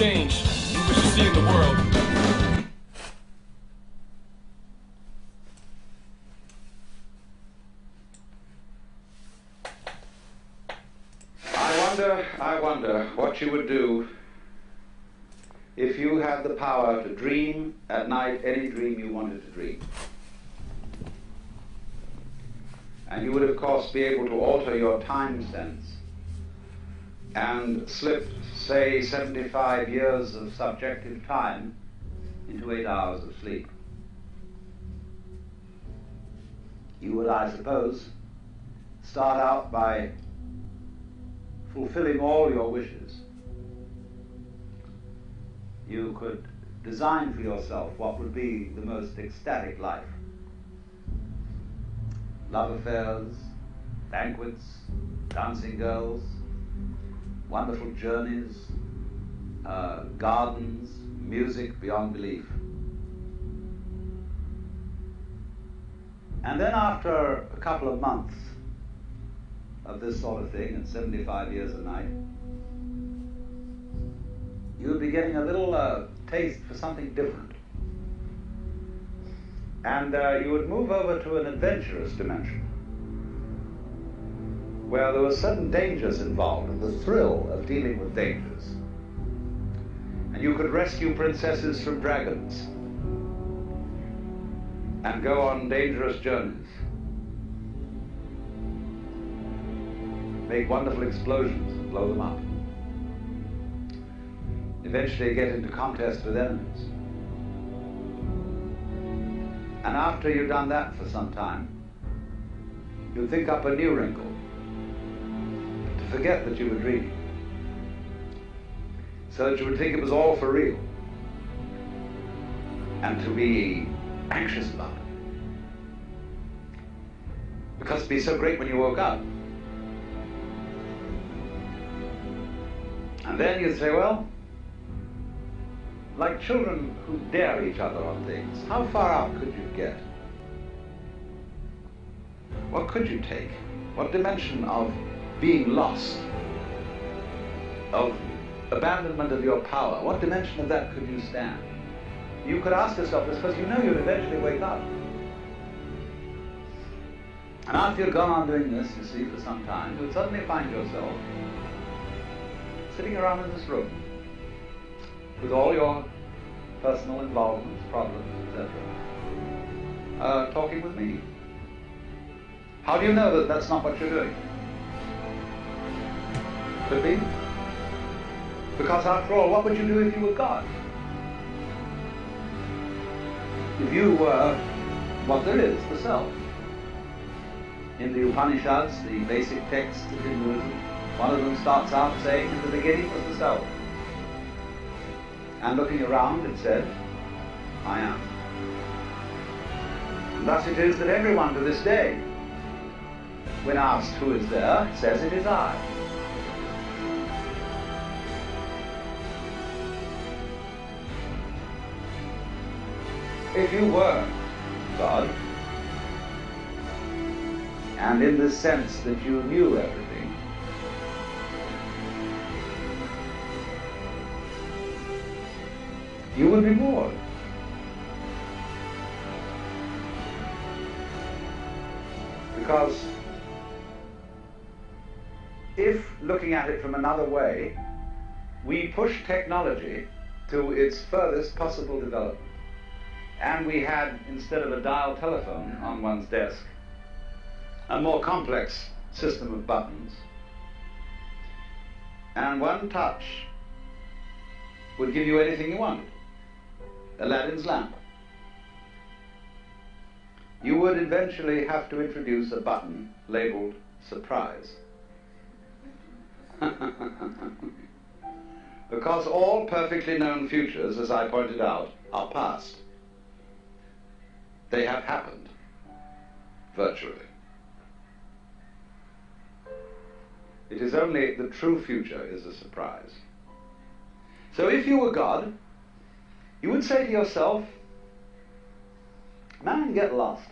change you wish to see in the world. I wonder, I wonder what you would do if you had the power to dream at night any dream you wanted to dream. And you would, of course, be able to alter your time sense and slip, say, 75 years of subjective time into eight hours of sleep. You would, I suppose, start out by fulfilling all your wishes. You could design for yourself what would be the most ecstatic life. Love affairs, banquets, dancing girls, wonderful journeys, uh, gardens, music beyond belief. And then after a couple of months of this sort of thing, at 75 years a night, you would be getting a little uh, taste for something different. And uh, you would move over to an adventurous dimension where there were certain dangers involved and the thrill of dealing with dangers. And you could rescue princesses from dragons and go on dangerous journeys. Make wonderful explosions and blow them up. Eventually get into contest with enemies. And after you've done that for some time, you think up a new wrinkle forget that you were dreaming. So that you would think it was all for real. And to be anxious about it. Because it'd be so great when you woke up. And then you'd say, well, like children who dare each other on things, how far out could you get? What could you take? What dimension of being lost, of abandonment of your power, what dimension of that could you stand? You could ask yourself this because you know you'd eventually wake up. And after you'd gone on doing this, you see, for some time, you would suddenly find yourself sitting around in this room with all your personal involvements, problems, etc., uh, talking with me. How do you know that that's not what you're doing? Could be. Because after all, what would you do if you were God? If you were what there is, the self. In the Upanishads, the basic texts of Hinduism, one of them starts out saying, in the beginning was the self. And looking around, it said, I am. And thus it is that everyone to this day, when asked who is there, says it is I. If you were God, and in the sense that you knew everything, you would be bored. Because if, looking at it from another way, we push technology to its furthest possible development, and we had, instead of a dial telephone on one's desk, a more complex system of buttons, and one touch would give you anything you wanted. Aladdin's lamp. You would eventually have to introduce a button labeled surprise. because all perfectly known futures, as I pointed out, are past. They have happened, virtually. It is only the true future is a surprise. So if you were God, you would say to yourself, man, get lost.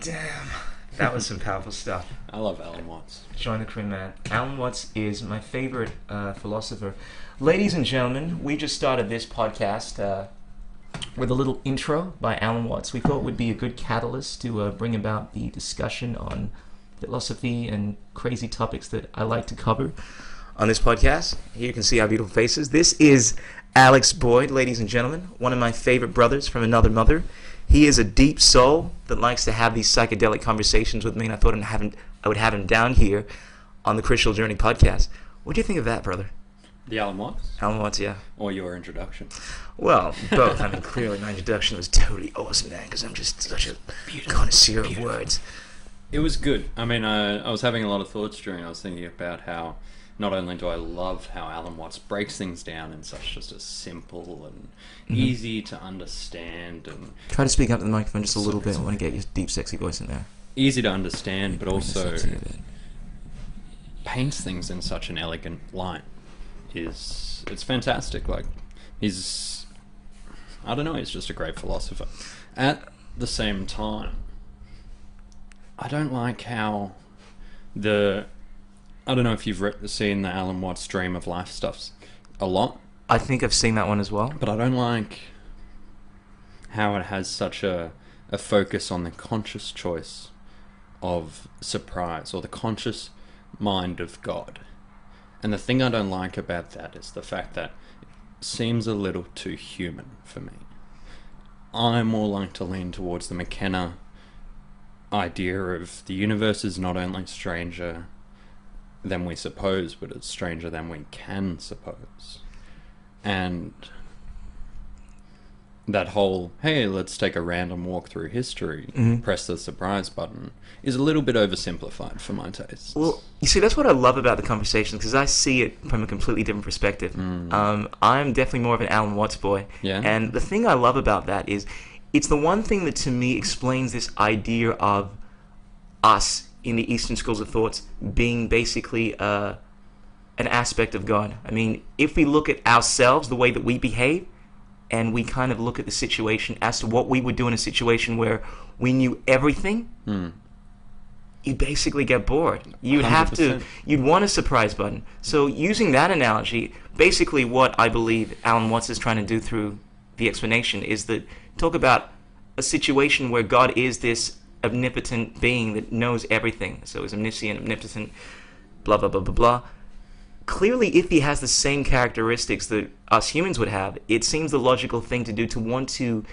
Damn. That was some powerful stuff. I love Alan Watts. Join the crew, man. Alan Watts is my favorite uh, philosopher. Ladies and gentlemen, we just started this podcast uh, with a little intro by Alan Watts. We thought would be a good catalyst to uh, bring about the discussion on philosophy and crazy topics that I like to cover on this podcast. Here you can see our beautiful faces. This is Alex Boyd, ladies and gentlemen, one of my favorite brothers from another mother. He is a deep soul that likes to have these psychedelic conversations with me, and I thought I would have him down here on the Crucial Journey podcast. What do you think of that, brother? The Alan Watts? Alan Watts, yeah. Or your introduction? Well, both. I mean, clearly my introduction was totally awesome, man, because I'm just such a beautiful, connoisseur of words. It was good. I mean, I, I was having a lot of thoughts during. I was thinking about how not only do I love how Alan Watts breaks things down in such just a simple and mm-hmm. easy to understand and Try to speak up to the microphone just a little bit. I want to get your deep, sexy voice in there. easy to understand, but also sexy a bit. paints things in such an elegant light. Is it's fantastic. Like he's, I don't know. He's just a great philosopher. At the same time, I don't like how the. I don't know if you've re- seen the Alan Watts Dream of Life stuffs a lot, I think I've seen that one as well. but I don't like how it has such a a focus on the conscious choice of surprise or the conscious mind of God. And the thing I don't like about that is the fact that it seems a little too human for me. I more like to lean towards the McKenna idea of the universe is not only stranger than we suppose, but it's stranger than we can suppose. And that whole, hey, let's take a random walk through history, Mhm. press the surprise button, is a little bit oversimplified for my taste Well, you see, that's what I love about the conversation because I see it from a completely different perspective. Mm. Um, I'm definitely more of an Alan Watts boy. Yeah? And the thing I love about that is it's the one thing that to me explains this idea of us in the Eastern schools of thoughts being basically uh, an aspect of God. I mean, if we look at ourselves, the way that we behave, and we kind of look at the situation as to what we would do in a situation where we knew everything, Hmm. you'd basically get bored. You'd have to, you'd want a surprise button. So using that analogy, basically what I believe Alan Watts is trying to do through the explanation is that talk about a situation where God is this omnipotent being that knows everything. So he's omniscient, omnipotent, blah blah blah blah blah. Clearly, if he has the same characteristics that us humans would have, it seems the logical thing to do to want to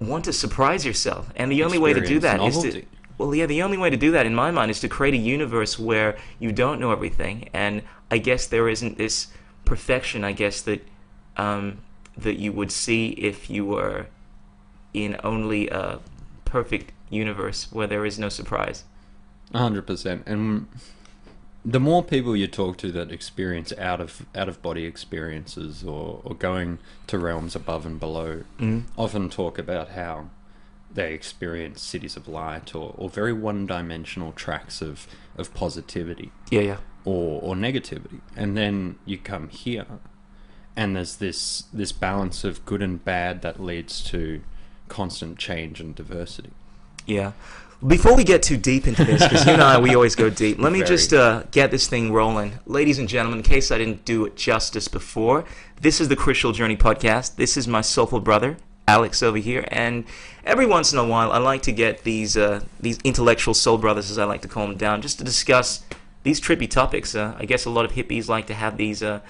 want to surprise yourself. And the only way to do that is to well, yeah, the only way to do that in my mind is to create a universe where you don't know everything, and I guess there isn't this perfection. I guess that um, that you would see if you were in only a perfect universe where there is no surprise. A hundred percent. And the more people you talk to that experience out of out of body experiences or, or going to realms above and below Mhm. often talk about how they experience cities of light or, or very one dimensional tracks of, of positivity Yeah, yeah, or, or negativity. And then you come here and there's this this balance of good and bad that leads to constant change and diversity. yeah. Before we get too deep into this, because you and I, we always go deep. Let me Very. just uh, get this thing rolling, ladies and gentlemen. In case I didn't do it justice before, this is the Crucial Journey podcast. This is my soulful brother, Alex, over here, and every once in a while, I like to get these uh, these intellectual soul brothers, as I like to call them, down, just to discuss these trippy topics. Uh, I guess a lot of hippies like to have these uh,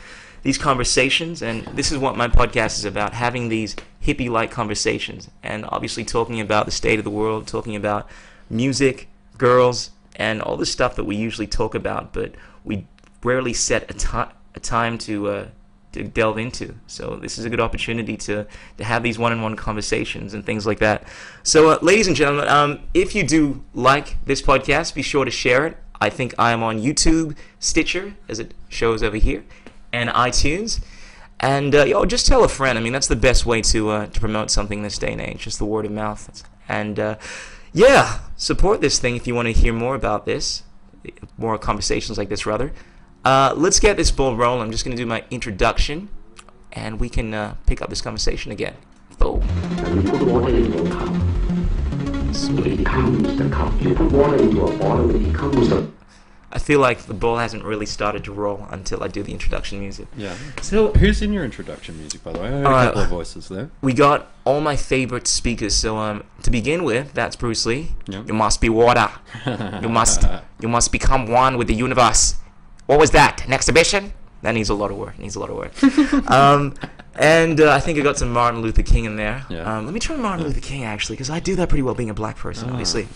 these conversations, and this is what my podcast is about: having these hippie-like conversations, and obviously talking about the state of the world, talking about music, girls, and all the stuff that we usually talk about, but we rarely set a, a time to uh, to delve into. So this is a good opportunity to to have these one-on-one conversations and things like that. So, uh, ladies and gentlemen, um, if you do like this podcast, be sure to share it. I think I am on YouTube, Stitcher, as it shows over here, and iTunes. And uh, yo, just tell a friend. I mean, that's the best way to uh, to promote something this day and age. Just the word of mouth. And uh, yeah, support this thing if you want to hear more about this, more conversations like this, rather. Uh, let's get this ball rolling. I'm just going to do my introduction, and we can uh, pick up this conversation again. Boom. It I feel like the ball hasn't really started to roll until I do the introduction music. Yeah. So Who's in your introduction music, by the way? I heard a Uh, couple of voices there. we got all my favorite speakers. So um, to begin with, that's Bruce Lee. Yep. You must be water. You must you must become one with the universe. What was that? An exhibition? That needs a lot of work. Needs a lot of work. um, and uh, I think I got some Martin Luther King in there. Yeah. Um, let me try Martin Luther King actually, because I do that pretty well, being a black person, Ah. obviously.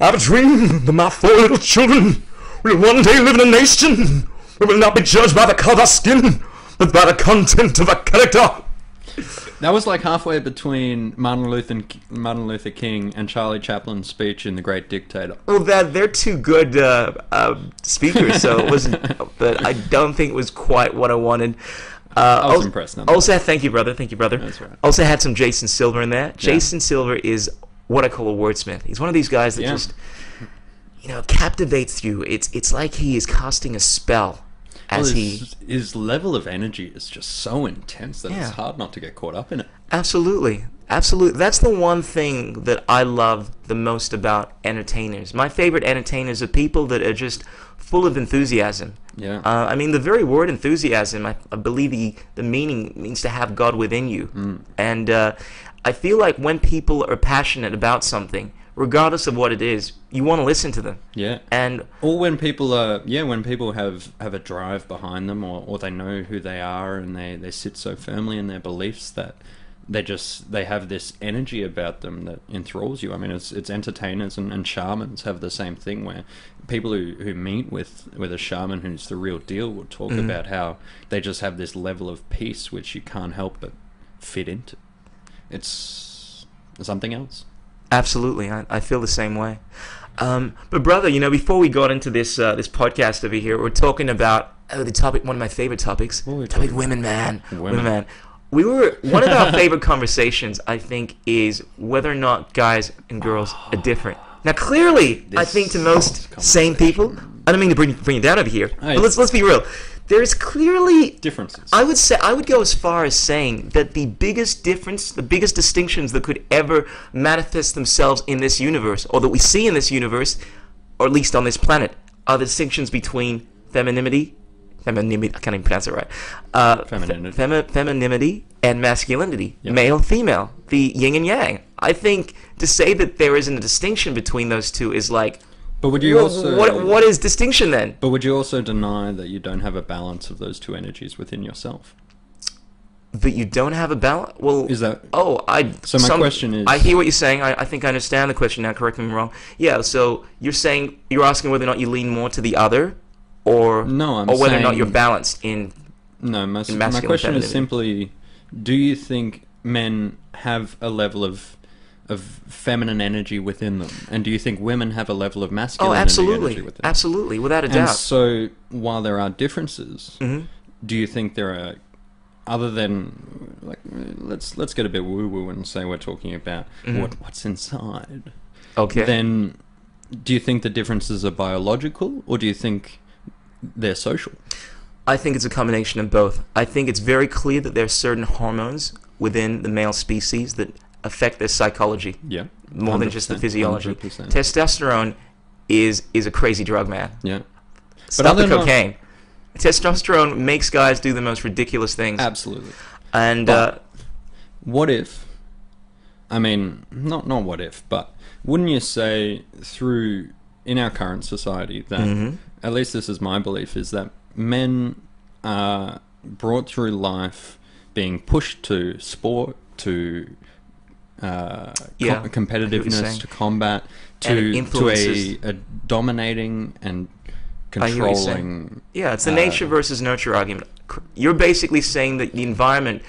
I have a dream that my four little children will one day live in a nation where will not be judged by the color of our skin, but by the content of our character. That was like halfway between Martin Luther, Martin Luther King and Charlie Chaplin's speech in The Great Dictator. Well, that they're two good uh, uh, speakers, so it wasn't. but I don't think it was quite what I wanted. Uh, I was also- impressed, nonetheless. Also, thank you, brother. Thank you, brother. That's right. Also had some Jason Silva in there. Jason Silva is what I call a wordsmith. He's one of these guys that Yeah. just, you know, captivates you. It's it's like he is casting a spell as Well, he. his, his level of energy is just so intense that Yeah. it's hard not to get caught up in it. Absolutely. Absolutely. That's the one thing that I love the most about entertainers. My favorite entertainers are people that are just full of enthusiasm. Yeah. Uh, I mean, the very word enthusiasm, I, I believe the, the meaning means to have God within you. Mm. And uh, I feel like when people are passionate about something, regardless of what it is, you want to listen to them. Yeah. And Or when people are, yeah, when people have, have a drive behind them or, or they know who they are and they, they sit so firmly in their beliefs that they just, they have this energy about them that enthralls you. I mean, it's, it's entertainers and, and shamans have the same thing where people who, who meet with, with a shaman who's the real deal will talk mm-hmm. about how they just have this level of peace which you can't help but fit into. It's something else. Absolutely, I, I feel the same way. Um, but brother, you know, before we got into this uh, this podcast over here, we're talking about oh, the topic, one of my favorite topics, What topic women, man, Women. man. We were one of our favorite conversations. I think is whether or not guys and girls are different. Now, clearly, I think to most sane people, I don't mean to bring bring it down over here, Hey. but let's let's be real. There's clearly Differences. I would say I would go as far as saying that the biggest difference, the biggest distinctions that could ever manifest themselves in this universe, or that we see in this universe, or at least on this planet, are the distinctions between femininity, femininity. I can't even pronounce it right. Uh, Femininity. femi- femininity and masculinity, Yep. male, female, the yin and yang. I think to say that there isn't a distinction between those two is like, But would you well, also what what is distinction then? But would you also deny that you don't have a balance of those two energies within yourself? That you don't have a balance. Well, Is that Oh, I. So my question is- I hear what you're saying. I, I think I understand the question now. Correct me if I'm wrong. Yeah. So you're saying you're asking whether or not you lean more to the other, or No, I'm or whether or not you're balanced in. no? My, In my question is simply: Do you think men have a level of of feminine energy within them, and do you think women have a level of masculine Oh, energy absolutely, within them? absolutely, without a And doubt. so, while there are differences, Mhm. do you think there are other than like let's let's get a bit woo woo and say we're talking about Mm-hmm. what what's inside? Okay. Then, do you think the differences are biological, or do you think they're social? I think it's a combination of both. I think it's very clear that there are certain hormones within the male species that affect their psychology Yeah, more than just the physiology. 100%. Testosterone is is a crazy drug, man. Yeah, Stop the cocaine. Testosterone makes guys do the most ridiculous things. absolutely. And uh, What if? I mean, not not what if, but wouldn't you say through in our current society that Mhm. at least this is my belief is that men are brought through life being pushed to sport to uh, Yeah, com- hear what you're competitiveness to combat to to a, a dominating and I hear what you're saying. controlling yeah, it's the uh, nature versus nurture argument. You're basically saying that the environment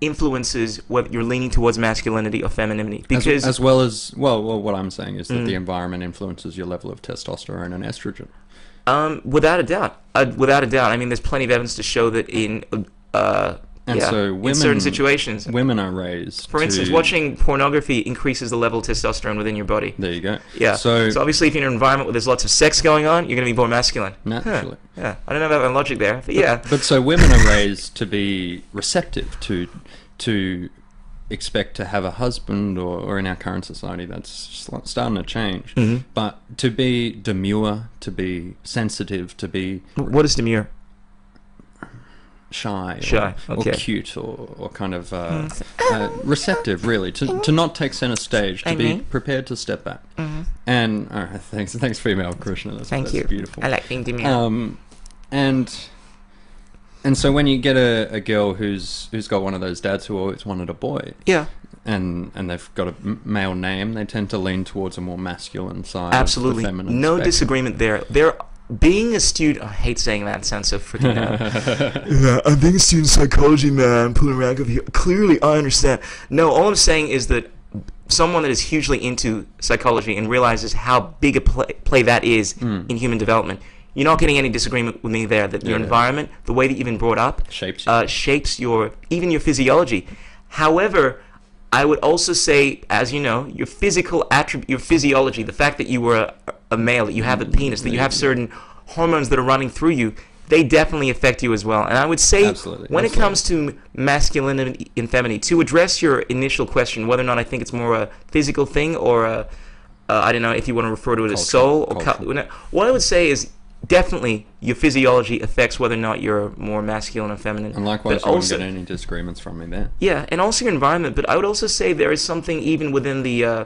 influences whether you're leaning towards masculinity or femininity as, because as well as well, well what i'm saying is that Mm. the environment influences your level of testosterone and estrogen um, without a doubt, uh, without a doubt. I mean, there's plenty of evidence to show that in uh, And yeah, so in women- certain situations, women are raised for instance, to- watching pornography increases the level of testosterone within your body. there you go Yeah. so, so obviously, if you're in an environment where there's lots of sex going on, you're going to be more masculine. Huh. Naturally. Yeah. I don't know about my logic there, but yeah. but so women are raised to be receptive to to expect to have a husband, or, or in our current society, that's starting to change. Mm-hmm. But to be demure, to be sensitive, to be What is demure? Shy, Shy, or, okay. or cute, or, or kind of uh, uh, receptive, really, to, to not take center stage, to be prepared to step back. And all right, thanks, thanks, female Krishna. That's, Thank that's you. Beautiful. I like being demure. Um, and and so when you get a, a girl who's who's got one of those dads who always wanted a boy, yeah, and and they've got a male name, they tend to lean towards a more masculine side. absolutely. of the feminine No spectrum. disagreement there. There, being a student. I hate saying that. It sounds so freaking. Yeah, I'm being a student in psychology, man. Pulling rank over here. Clearly, I understand. No, all I'm saying is that someone that is hugely into psychology and realizes how big a play, play that is in human development. You're not getting any disagreement with me there. That your Yeah. environment, the way that you've been brought up, Shapes you. uh, shapes your even your physiology. However, I would also say, as you know, your physical attribute, your physiology, the fact that you were a, a male, that you have a penis, that you have certain hormones that are running through you, they definitely affect you as well. And I would say, Absolutely, when it comes to masculinity and femininity, to address your initial question, whether or not I think it's more a physical thing or a, uh, I don't know if you want to refer to it as soul or cul- what I would say is definitely your physiology affects whether or not you're more masculine or feminine. and likewise, But you also- wouldn't get any disagreements from me there. yeah, and also your environment. But I would also say there is something even within the. Uh,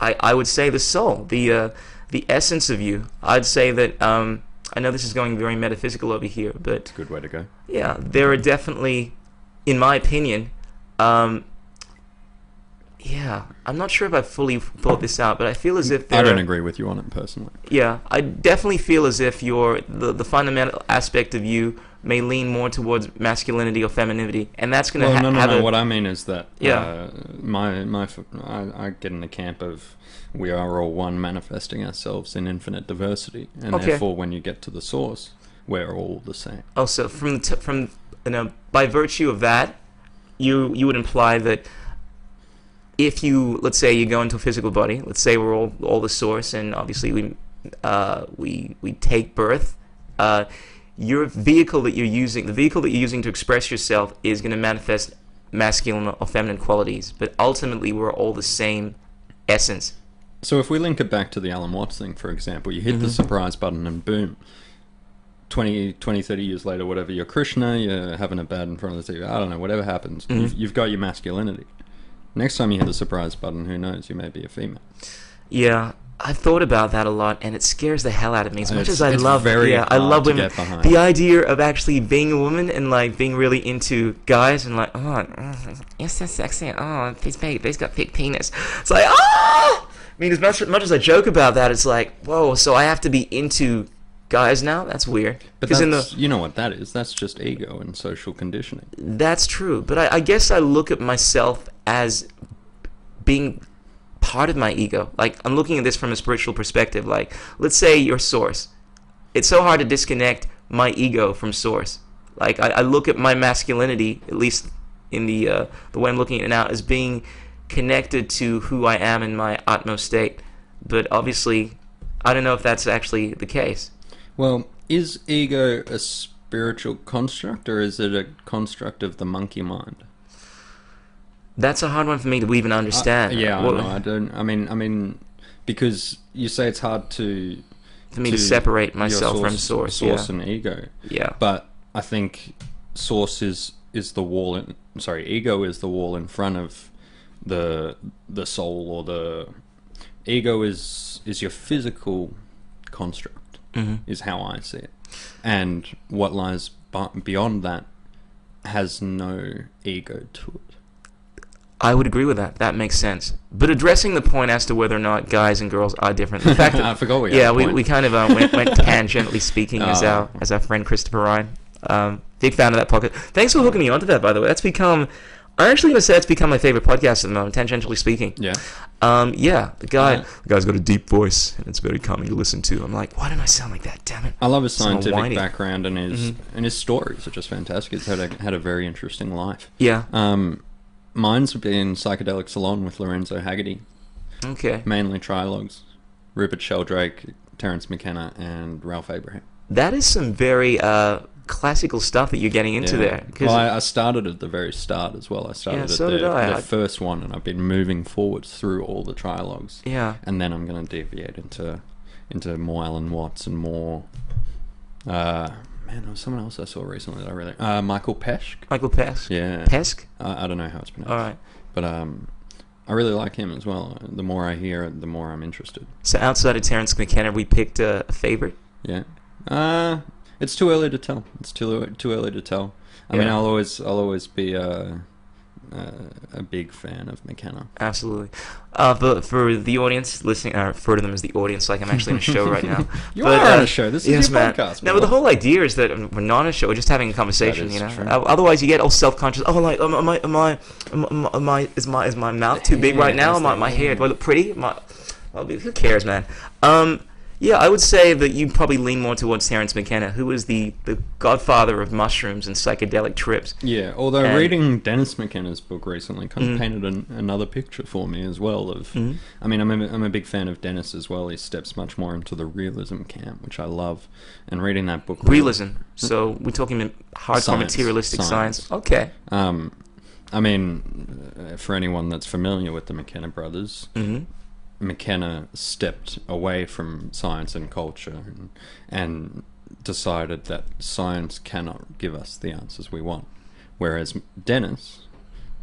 I I would say the soul, the uh, the essence of you. I'd say that. Um, I know this is going very metaphysical over here, but it's a Good way to go. yeah, there are definitely, in my opinion, um, yeah, I'm not sure if I fully thought this out, but I feel as if I don't are- agree with you on it personally. yeah, I definitely feel as if your the, the fundamental aspect of you may lean more towards masculinity or femininity, and that's going to Well, ha- no, no, no. a What I mean is that Yeah. uh, my my I, I get in the camp of we are all one, manifesting ourselves in infinite diversity, and Okay. therefore, when you get to the source, we're all the same. Oh, so from the t- from you know by virtue of that, you you would imply that if you let's say you go into a physical body, let's say we're all all the source, and obviously we uh, we we take birth. Uh, your vehicle that you're using, the vehicle that you're using to express yourself, is going to manifest masculine or feminine qualities, but ultimately we're all the same essence. So if we link it back to the Alan Watts thing, for example, you hit Mm-hmm. the surprise button and boom. 20, 20, 30 years later, whatever, you're Krishna, you're having a bed in front of the TV, I don't know, whatever happens, Mm-hmm. you've, you've got your masculinity. Next time you hit the surprise button, who knows, you may be a female. Yeah, I've thought about that a lot, and it scares the hell out of me. As much It's- as I it's love, very yeah, I love women. The idea of actually being a woman and like being really into guys and like, oh, you're so sexy. Oh, he's big. He's got big penis. It's like, ah. I mean, as much, much as I joke about that, it's like, whoa. So I have to be into guys now. That's weird. But Because in the you know what that is. That's just ego and social conditioning. That's true, but I, I guess I look at myself as being part of my ego. Like I'm looking at this from a spiritual perspective. Like let's say your source. It's so hard to disconnect my ego from source. Like I, I look at my masculinity, at least in the uh, the way I'm looking at it now, as being connected to who I am in my utmost state. But obviously, I don't know if that's actually the case. Well, is ego a spiritual construct or is it a construct of the monkey mind? That's a hard one for me to even understand. Yeah, What- I know. I don't. I mean, I mean, because you say it's hard to for me to, separate your myself from source. source yeah. and ego. yeah. But I think source is is the wall. In, sorry, ego is the wall in front of the the soul or the ego is is your physical construct. Mm-hmm. Is how I see it, and what lies beyond that has no ego to it. I would agree with that. That makes sense. But addressing the point as to whether or not guys and girls are different, the fact that I forgot we yeah, we, we kind of uh, went, went tangentially speaking as Oh. our as our friend Christopher Ryan. Um, big fan of that podcast. Thanks for hooking me onto that, by the way. That's become. I'm actually gonna say it's become my favorite podcast at the moment, tangentially speaking. Yeah. Um, yeah, the guy, Yeah. the guy's got a deep voice and it's very calming to listen to. I'm like, why don't I sound like that? Damn it! I love his scientific background and his Mm-hmm. and his stories are just fantastic. He's had a had a very interesting life. Yeah. Um, mine's been psychedelic salon with Lorenzo Hagerty, Okay. mainly trilogues, Rupert Sheldrake, Terence McKenna, and Ralph Abraham. That is some very uh, classical stuff that you're getting into Yeah. there. 'Cause- Well, I, I started at the very start as well. I started Yeah, at the, the first one, and I've been moving forward through all the trilogues. Yeah. and then I'm going to deviate into into more Alan Watts and more. Uh, man, there was someone else I saw recently that I really. Uh, Michael Pesch. Michael Pesk. Yeah. Pesk. I, I don't know how it's pronounced. All right. But um, I really like him as well. The more I hear, the more I'm interested. So outside of Terence McKenna, we picked a, a favorite. Yeah. Uh, it's too early to tell. It's too too early to tell. I mean, I'll always I'll always be uh, uh, a big fan of McKenna. Absolutely. Uh, but for the audience listening, I refer to them as the audience, like I'm actually in a show right now. You but, are on uh, a show. This is yes, your man. podcast, No, but the whole idea is that we're not on a show. We're just having a conversation. you know. true. Otherwise, you get all self-conscious. Oh, like, am, am I, am I, am, I, is my, is my mouth too big right now? Am I, my hair, do I look pretty? Well, who cares, man? Um, yeah, I would say that you probably lean more towards Terence McKenna, who was the, the godfather of mushrooms and psychedelic trips. Yeah, although And- reading Dennis McKenna's book recently kind of Mhm. painted an, another picture for me as well. Of, Mhm. I mean, I'm a, I'm a big fan of Dennis as well. He steps much more into the realism camp, which I love. And reading that book, really- Realism. So we're talking hardcore materialistic science. Science. Okay. Um, I mean, uh, for anyone that's familiar with the McKenna brothers, hmm McKenna stepped away from science and culture and, and decided that science cannot give us the answers we want. Whereas Dennis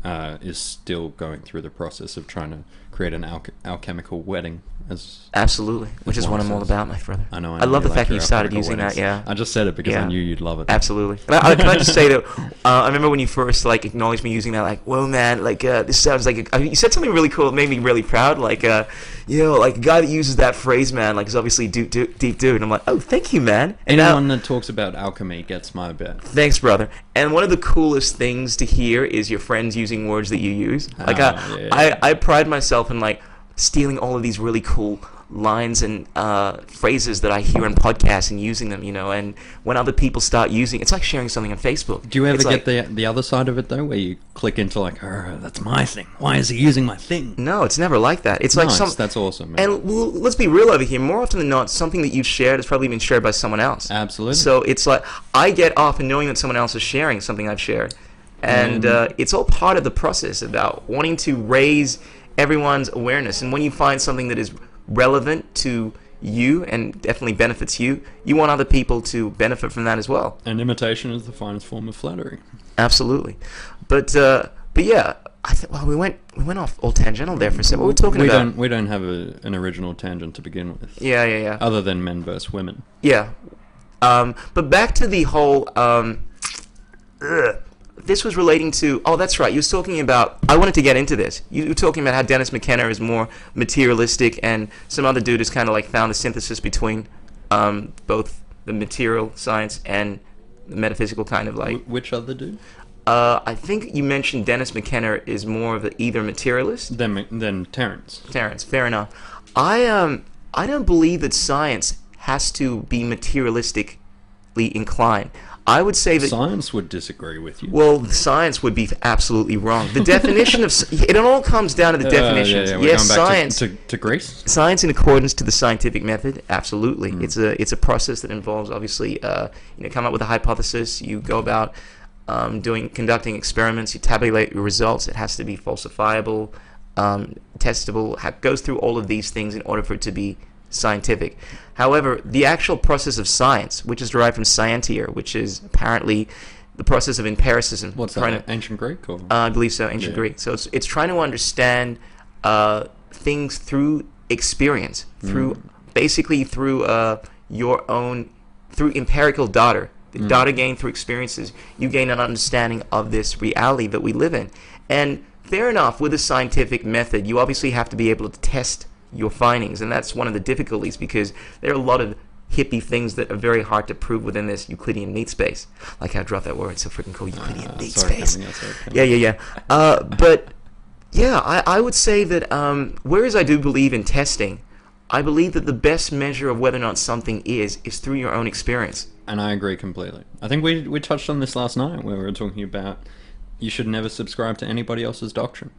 uh, is still going through the process of trying to create an alch- alchemical wedding. As Absolutely, which is what I'm all about, my brother. I know, I, I know love the like fact you started using that. Yeah, I just said it because Yeah. I knew you'd love it. Absolutely. And I, I, can I just say that uh, I remember when you first like acknowledged me using that, like, whoa, man, like uh, this sounds like a, you said something really cool. It made me really proud. Like, uh, you know, like a guy that uses that phrase, man, like is obviously deep, deep, deep dude. And I'm like, oh, thank you, man. And now- Anyone that talks about alchemy gets my bet. Thanks, brother. And one of the coolest things to hear is your friends using words that you use. Like, Ah, I, yeah. I, I pride myself in like stealing all of these really cool lines and uh, phrases that I hear in podcasts and using them. You know, and when other people start using, it's like sharing something on Facebook. Do you ever It's get like- the the other side of it though, where you click into like, "Oh, that's my thing. Why is he using my thing?" No, it's never like that. It's like Nice, some. that's awesome. Man. And well, let's be real over here. More often than not, something that you've shared has probably been shared by someone else. Absolutely. So it's like I get off in knowing that someone else is sharing something I've shared, and Mm. uh, it's all part of the process about wanting to raise everyone's awareness. And when you find something that is relevant to you and definitely benefits you, you want other people to benefit from that as well. And imitation is the finest form of flattery. Absolutely, but uh, but yeah. I th- well, we went we went off all tangential there for a second. What were we talking we about? don't we don't have a, an original tangent to begin with, Yeah, yeah, yeah. other than men versus women. Yeah. Um, but back to the whole. Um, ugh. This was relating to. Oh, that's right. You was talking about. I wanted to get into this. You were talking about how Dennis McKenna is more materialistic, and some other dude has kind of like found a synthesis between um, both the material science and the metaphysical kind of like. Wh- which other dude? Uh, I think you mentioned Dennis McKenna is more of either materialist than then Terence. Terence, fair enough. I um I don't believe that science has to be materialistically inclined. I would say that Science would disagree with you. well, science would be absolutely wrong. The definition of it all comes down to the Uh, yeah, definitions. yeah, we're yes, science. to, to, to Greece. Science in accordance to the scientific method, absolutely. Hmm. It's a it's a process that involves obviously uh, you know come up with a hypothesis. You go about um, doing conducting experiments. You tabulate your results. It has to be falsifiable, um, testable. Ha- goes through all of these things in order for it to be scientific. However, the actual process of science, which is derived from scientia, which is apparently the process of empiricism. What's that? to- Ancient Greek or? uh, I believe so, ancient Yeah. Greek. So it's, it's trying to understand uh, things through experience, through Mm. basically through uh, your own, through empirical data. The Mm. data gained through experiences, you gain an understanding of this reality that we live in. And fair enough, with a scientific method, you obviously have to be able to test your findings, and that's one of the difficulties because there are a lot of hippie things that are very hard to prove within this Euclidean meat space. Like how I dropped that word, it's so freaking cool, Euclidean Uh, meat sorry, space. Sorry, Yeah, yeah, yeah. Uh, but yeah, I, I would say that um, whereas I do believe in testing, I believe that the best measure of whether or not something is is through your own experience. And I agree completely. I think we we touched on this last night where we were talking about you should never subscribe to anybody else's doctrine.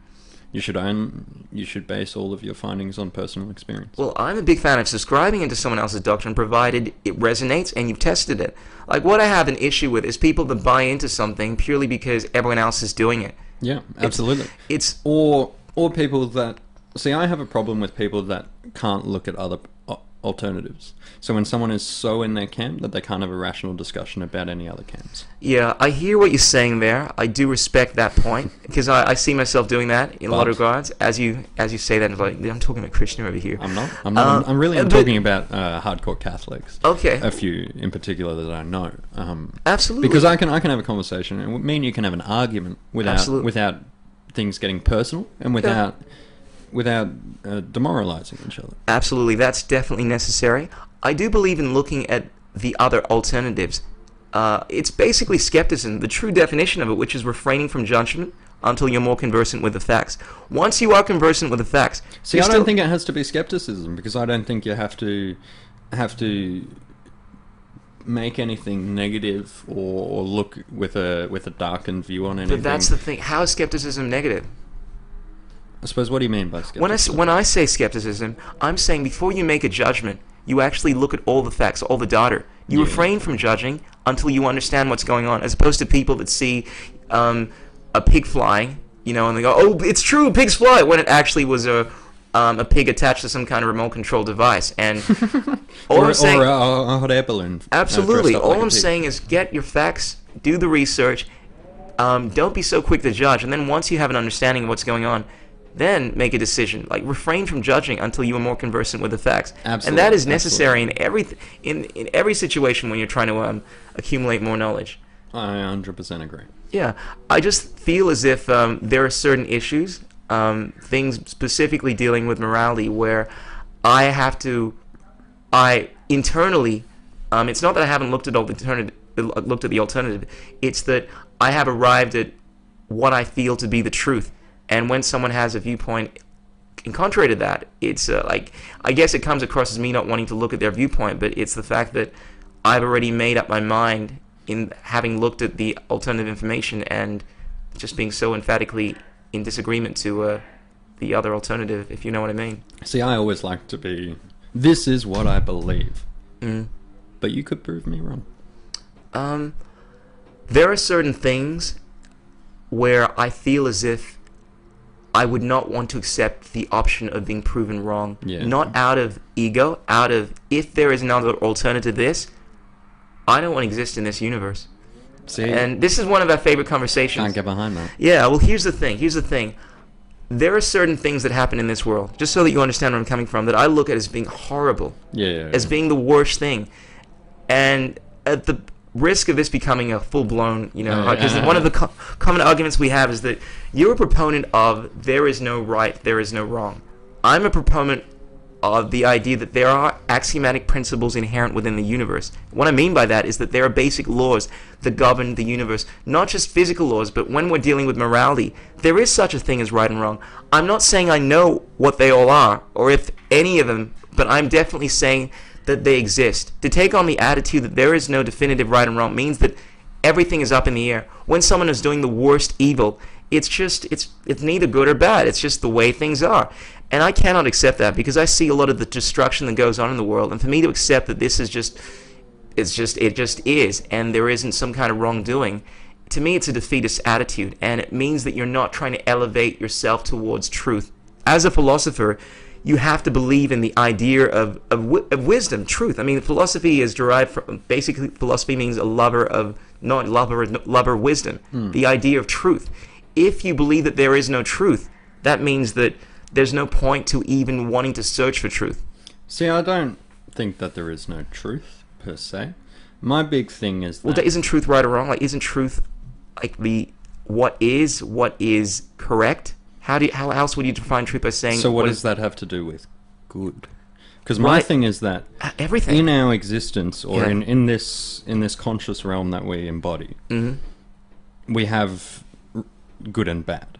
You should own. You should base all of your findings on personal experience. Well, I'm a big fan of subscribing into someone else's doctrine, provided it resonates and you've tested it. Like what I have an issue with is people that buy into something purely because everyone else is doing it. yeah, absolutely. It's or or people that see i have a problem with people that can't look at other alternatives so when someone is so in their camp that they can't have a rational discussion about any other camps yeah, I hear what you're saying there. I do respect that point because I, I see myself doing that in a lot of regards. As you as you say that, like I'm talking about Christian over here. i'm not i'm not Um, i'm really I'm but- talking about uh, hardcore catholics Okay. a few in particular that i know um, Absolutely. because i can i can have a conversation and me and you can have an argument without Absolutely. without things getting personal and without without uh, demoralizing each other Absolutely, that's definitely necessary. I do believe in looking at the other alternatives. Uh, it's basically skepticism, the true definition of it, which is refraining from judgment until you're more conversant with the facts. Once you are conversant with the facts, See, I don't think it has to be skepticism because I don't think you have to have to make anything negative or, or look with a with a darkened view on anything. But that's the thing. How is skepticism negative? I suppose. What do you mean by skepticism? When I, when I say skepticism, I'm saying before you make a judgment, you actually look at all the facts, all the data. You Yeah. refrain from judging until you understand what's going on, as opposed to people that see um, a pig flying, you know, and they go, "Oh, it's true, pigs fly," when it actually was a um, a pig attached to some kind of remote control device. And all or, I'm saying, or a, a hot air balloon. uh, Absolutely. All like I'm saying is get your facts, do the research, um, don't be so quick to judge, and then once you have an understanding of what's going on, then make a decision. Like refrain from judging until you are more conversant with the facts. Absolutely. And that is necessary in every in in every situation when you're trying to um, accumulate more knowledge. I 100% agree. Yeah, I just feel as if um, there are certain issues, um, things specifically dealing with morality, where I have to, I internally, um, it's not that I haven't looked at all the alternative, looked at the alternative. It's that I have arrived at what I feel to be the truth, and when someone has a viewpoint in contrary to that, it's uh, like I guess it comes across as me not wanting to look at their viewpoint, but it's the fact that I've already made up my mind in having looked at the alternative information and just being so emphatically in disagreement to uh, the other alternative, if you know what I mean. See, I always like to be. This is what I believe. Mm. But you could prove me wrong. Um, there are certain things where I feel as if I would not want to accept the option of being proven wrong. Yeah. Not out of ego, out of if there is another alternative to this, I don't want to exist in this universe. See, And this is one of our favorite conversations. can't get behind that. Yeah, well, here's the thing. Here's the thing. There are certain things that happen in this world, just so that you understand where I'm coming from, that I look at as being horrible Yeah, yeah, yeah. as being the worst thing. And at the risk of this becoming a full blown, you know, oh, because yeah. one of the co- common arguments we have is that you're a proponent of there is no right, there is no wrong. I'm a proponent of the idea that there are axiomatic principles inherent within the universe. What I mean by that is that there are basic laws that govern the universe, not just physical laws, but when we're dealing with morality, there is such a thing as right and wrong. I'm not saying I know what they all are, or if any of them, but I'm definitely saying that they exist. To take on the attitude that there is no definitive right and wrong means that everything is up in the air. When someone is doing the worst evil, it's just it's it's neither good or bad. It's just the way things are. And I cannot accept that because I see a lot of the destruction that goes on in the world and for me to accept that this is just it's just it just is and there isn't some kind of wrongdoing to me it's a defeatist attitude and it means that you're not trying to elevate yourself towards truth as a philosopher you have to believe in the idea of, of, of wisdom truth i mean philosophy is derived from basically philosophy means a lover of not lover lover wisdom hmm. the idea of truth if you believe that there is no truth that means that there's no point to even wanting to search for truth See, I don't think that there is no truth per se. My big thing is Well, that isn't truth right or wrong? Like, isn't truth like the what is what is correct? How do you, how else would you define truth by saying? so. What what does that have to do with good? Because my Right. thing is that Uh, everything? in our existence, or Yeah. in, in this in this conscious realm that we embody, hmm we have good and bad.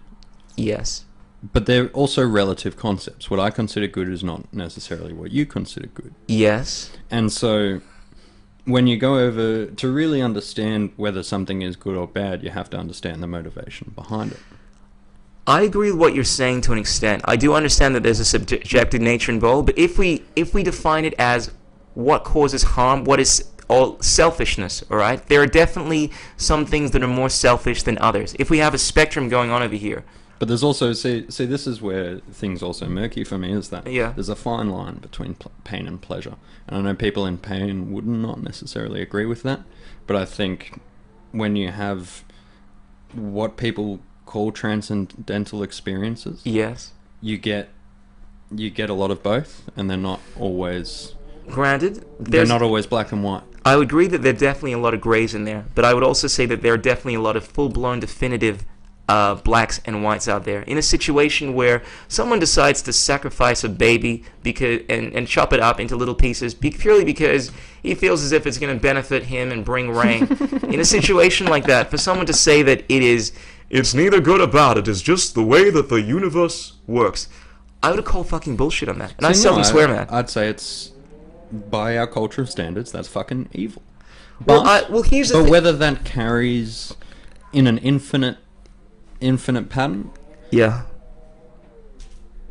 Yes. But they're also relative concepts. What I consider good is not necessarily what you consider good. Yes. And so when you go over to really understand whether something is good or bad, you have to understand the motivation behind it. I agree with what you're saying to an extent. I do understand that there's a subjective nature involved, but if we if we define it as what causes harm, what is all selfishness, all right? There are definitely some things that are more selfish than others. If we have a spectrum going on over here, But there's also see see this is where things also murky for me is that Yeah. there's a fine line between pain and pleasure, and I know people in pain would not necessarily agree with that, but I think when you have what people call transcendental experiences, yes. you get you get a lot of both, and they're not always Granted, they're not always black and white. I would agree that there are definitely a lot of grays in there, but I would also say that there are definitely a lot of full-blown definitive uh, blacks and whites out there. In a situation where someone decides to sacrifice a baby because and, and chop it up into little pieces be, purely because he feels as if it's going to benefit him and bring rain. in a situation like that, for someone to say that it is it's neither good or bad, it is just the way that the universe works. I would call fucking bullshit on that. And I See, no, seldom swear, man. I'd say it's by our culture standards, that's fucking evil. well, But- I, well, here's the But thing. whether that carries in an infinite, infinite pattern, yeah.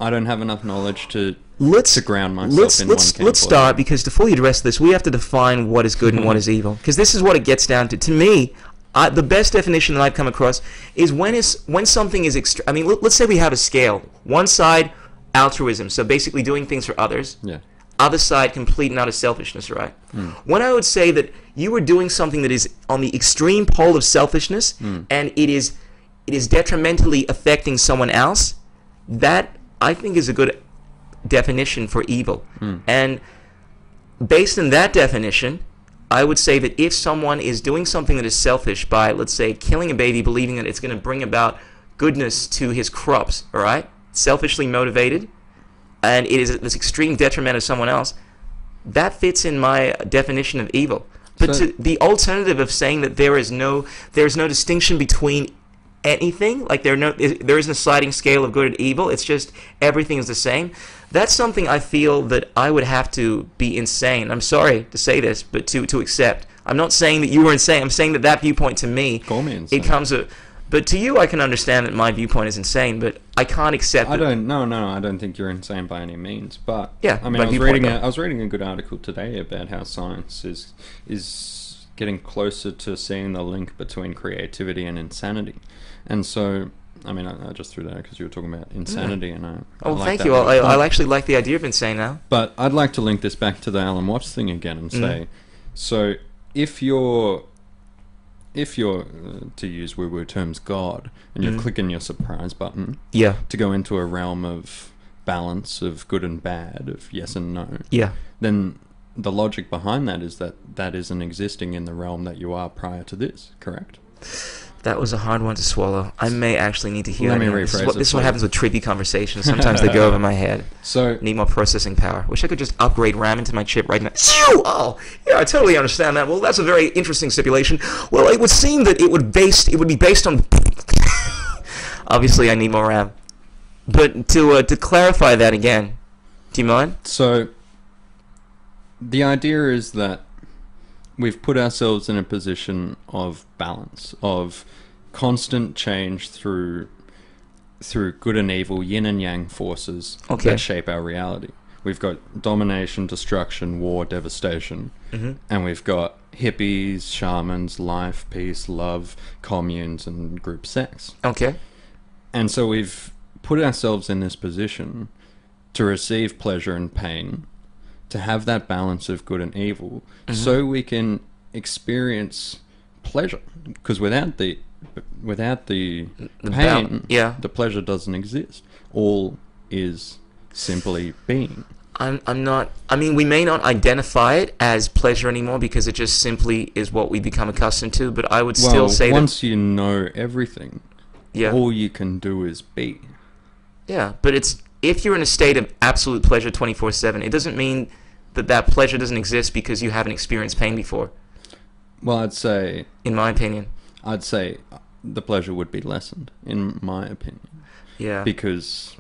I don't have enough knowledge to let's to ground myself let's in let's one camp let's start because to fully address this, we have to define what is good and what is evil. Because this is what it gets down to. To me, I, the best definition that I've come across is when is when something is extra. I mean, let, let's say we have a scale. One side, altruism, so basically doing things for others. Yeah. Other side, complete and utter selfishness, right? Hmm. When I would say that you are doing something that is on the extreme pole of selfishness hmm. and it is it is detrimentally affecting someone else, that I think is a good definition for evil. Hmm. And based on that definition, I would say that if someone is doing something that is selfish by, let's say, killing a baby, believing that it's going to bring about goodness to his crops, all right, selfishly motivated, and it is this extreme detriment of someone else, that fits in my definition of evil. But So- to the alternative of saying that there is no there is no distinction between anything, like there no there isn't a sliding scale of good and evil. It's just everything is the same. That's something I feel that I would have to be insane. I'm sorry to say this, but to to accept. I'm not saying that you were insane. I'm saying that that viewpoint to me, Call me insane. it comes a. But to you, I can understand that my viewpoint is insane, but I can't accept. I that- don't. No, no, I don't think you're insane by any means. But Yeah, I mean, I was reading. A. I was reading a good article today about how science is is getting closer to seeing the link between creativity and insanity, and so. I mean, I, I just threw that because you were talking about insanity, and I. I Oh, like thank that you. I. I, actually like the idea of insane now. But I'd like to link this back to the Alan Watts thing again and Mm. say, so if you're, if you're, uh, to use woo woo terms, God, and you're Mm. clicking your surprise button Yeah, to go into a realm of balance, of good and bad, of yes and no, yeah. then the logic behind that is that that isn't existing in the realm that you are prior to this, correct? That was a hard one to swallow. I may actually need to hear Let that me again. This is rephrase what, this is what happens with trippy conversations. Sometimes they go over my head. So, Need more processing power. Wish I could just upgrade RAM into my chip right now. Phew! Oh, yeah, I totally understand that. Well, that's a very interesting stipulation. Well, it would seem that it would based it would be based on. Obviously, I need more RAM. But to uh, to clarify that again, do you mind? So, the idea is that we've put ourselves in a position of balance, of constant change through through good and evil, yin and yang forces Okay. that shape our reality. We've got domination, destruction, war, devastation, mm-hmm. and we've got hippies, shamans, life, peace, love, communes, and group sex. Okay. And so we've put ourselves in this position to receive pleasure and pain, to have that balance of good and evil, Mm-hmm. so we can experience pleasure. Because without the without the, The pain, bal- yeah. the pleasure doesn't exist. All is simply being. I'm, I'm not. I mean, we may not identify it as pleasure anymore because it just simply is what we become accustomed to. But I would still well, say once you know everything. Yeah. all you can do is be. Yeah, but it's if you're in a state of absolute pleasure 24/7, it doesn't mean that that pleasure doesn't exist because you haven't experienced pain before. Well, I'd say In my opinion. I'd say uh, the pleasure would be lessened, in my opinion. Yeah. because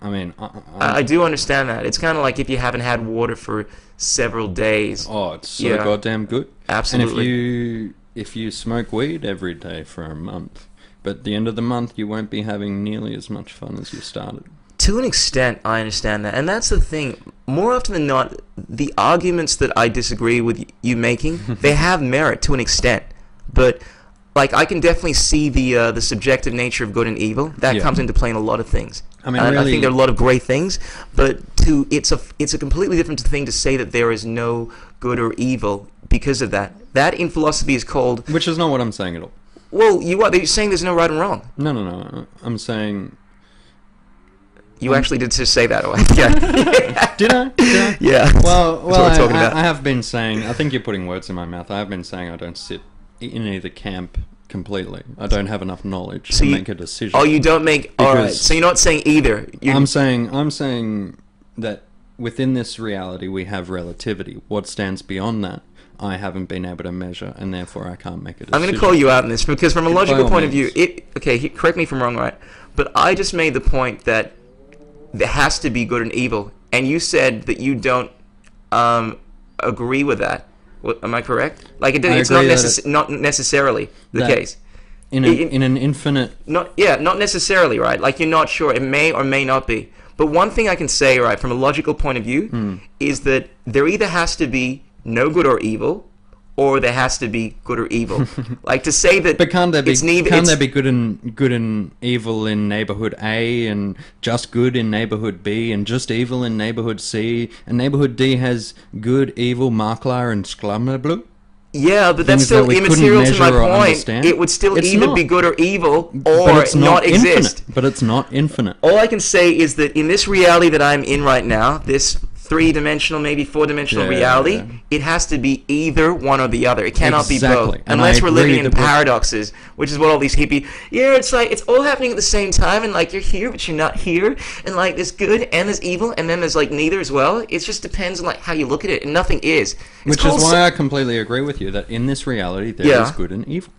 I mean, I, I, I do understand that. It's kind of like if you haven't had water for several days. oh, it's so Yeah. goddamn good. Absolutely. And if you if you smoke weed every day for a month, but at the end of the month, you won't be having nearly as much fun as you started. To an extent, I understand that, and that's the thing. More often than not, the arguments that I disagree with you making, they have merit to an extent, but like I can definitely see the uh, the subjective nature of good and evil that Yeah. comes into play in a lot of things. I mean, And I think there are a lot of great things, but to it's a it's a completely different thing to say that there is no good or evil because of that. That in philosophy is called Which is not what I'm saying at all. Well, you are you're saying there's no right and wrong. No, no, no. I'm saying. You actually did just say that, or yeah, Did I? Did I? yeah. Well, well, I, talking I, about. I have been saying. I think you're putting words in my mouth. I have been saying I don't sit in either camp completely. I don't have enough knowledge So to you- make a decision. Oh, you don't make. All right. So you're not saying either. You're, I'm saying. I'm saying that within this reality we have relativity. What stands beyond that, I haven't been able to measure, and therefore I can't make a decision. I'm going to call you out on this because, from a logical point of view, it okay. Correct me if I'm wrong, right? But I just made the point that there has to be good and evil, and you said that you don't um, agree with that. What, am I correct? Like it, it's not, necess- it- not necessarily the case. in, a, in- in an infinite. Not yeah, not necessarily, right? Like you're not sure. It may or may not be. But one thing I can say, right, from a logical point of view, Hmm. is that there either has to be no good or evil, or there has to be good or evil. like to say that But can't there be? neither. can't there be good and good and evil in neighborhood A, and just good in neighborhood B, and just evil in neighborhood C, and neighborhood D has good, evil, Marklar, and Sklamablu? Yeah, but that's still that immaterial to my point. understand? It would still It's either not. be good or evil, or it's not, not, exist. infinite. But it's not infinite. All I can say is that in this reality that I'm in right now, this three-dimensional, maybe four-dimensional Yeah, reality, yeah. it has to be either one or the other. It cannot be both, and unless I we're living in paradoxes, which is what all these hippie. Yeah, it's like it's all happening at the same time, and like you're here, but you're not here, and like there's good and there's evil, and then there's like neither as well. It just depends on like how you look at it, and nothing is. It's Which is why I completely agree with you that in this reality there is Yeah. good and evil.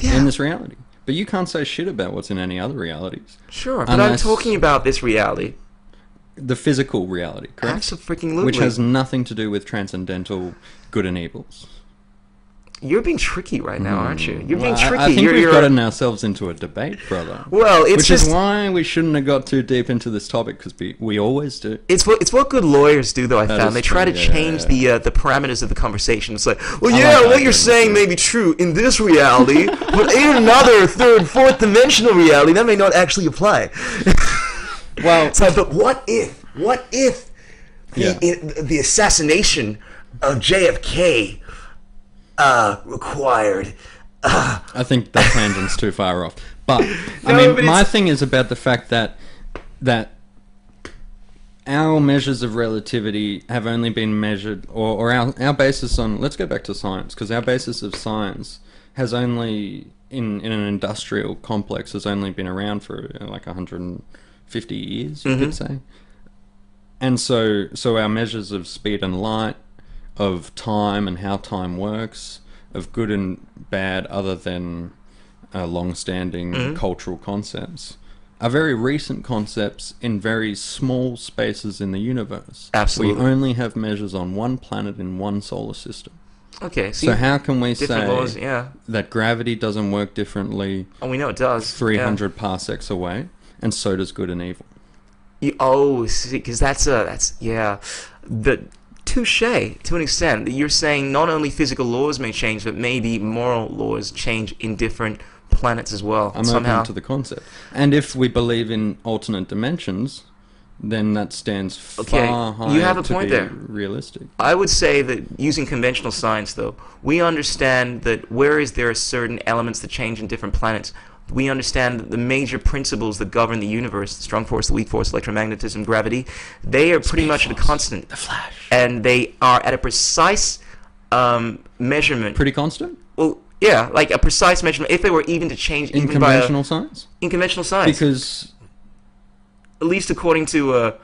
In this reality. But you can't say shit about what's in any other realities. Sure, but I'm talking about this reality. The physical reality, correct? Absolutely. Which has nothing to do with transcendental good and evils. You're being tricky right now, aren't you? You're being Well, tricky. I, think you're, we've you're, gotten ourselves into a debate, brother. Well, it's Which just is why we shouldn't have got too deep into this topic because we, we always do. it's what it's what good lawyers do, though. I That found they try true, to yeah, change yeah, the uh, the parameters of the conversation. It's like, well, I yeah, like what you're saying you. may be true in this reality, but in another third, fourth dimensional reality, that may not actually apply. Well, so, but what if? What if the yeah. the assassination of JFK uh, required? Uh, I think that tangent's too far off. But no, I mean, but my thing is about the fact that that our measures of relativity have only been measured, or, or our, our basis on, let's go back to science, because our basis of science has only, in, in an industrial complex, has only been around for like 100, 50 years, you mm-hmm. could say. And so, so our measures of speed and light, of time and how time works, of good and bad, other than uh, long-standing mm-hmm. cultural concepts, are very recent concepts in very small spaces in the universe. Absolutely, we only have measures on one planet in one solar system. Okay. So, so how can we say laws, yeah. that gravity doesn't work differently? And we know it does. 300 yeah. parsecs away and so does good and evil? Oh, see, because that's a that's yeah, the touche to an extent. That you're saying not only physical laws may change, but maybe moral laws change in different planets as well. I'm somehow. open to the concept. And if we believe in alternate dimensions, then that stands Okay, far you have a point there. realistic. I would say that using conventional science, though, we understand that whereas there are certain elements that change in different planets, we understand that the major principles that govern the universe, the strong force, the weak force, electromagnetism, gravity, they are pretty much at a constant. The Flash. And they are at a precise um, measurement. Pretty constant well, yeah, like a precise measurement. If they were even to change in even by a- conventional science? in conventional science, Because at least according to uh,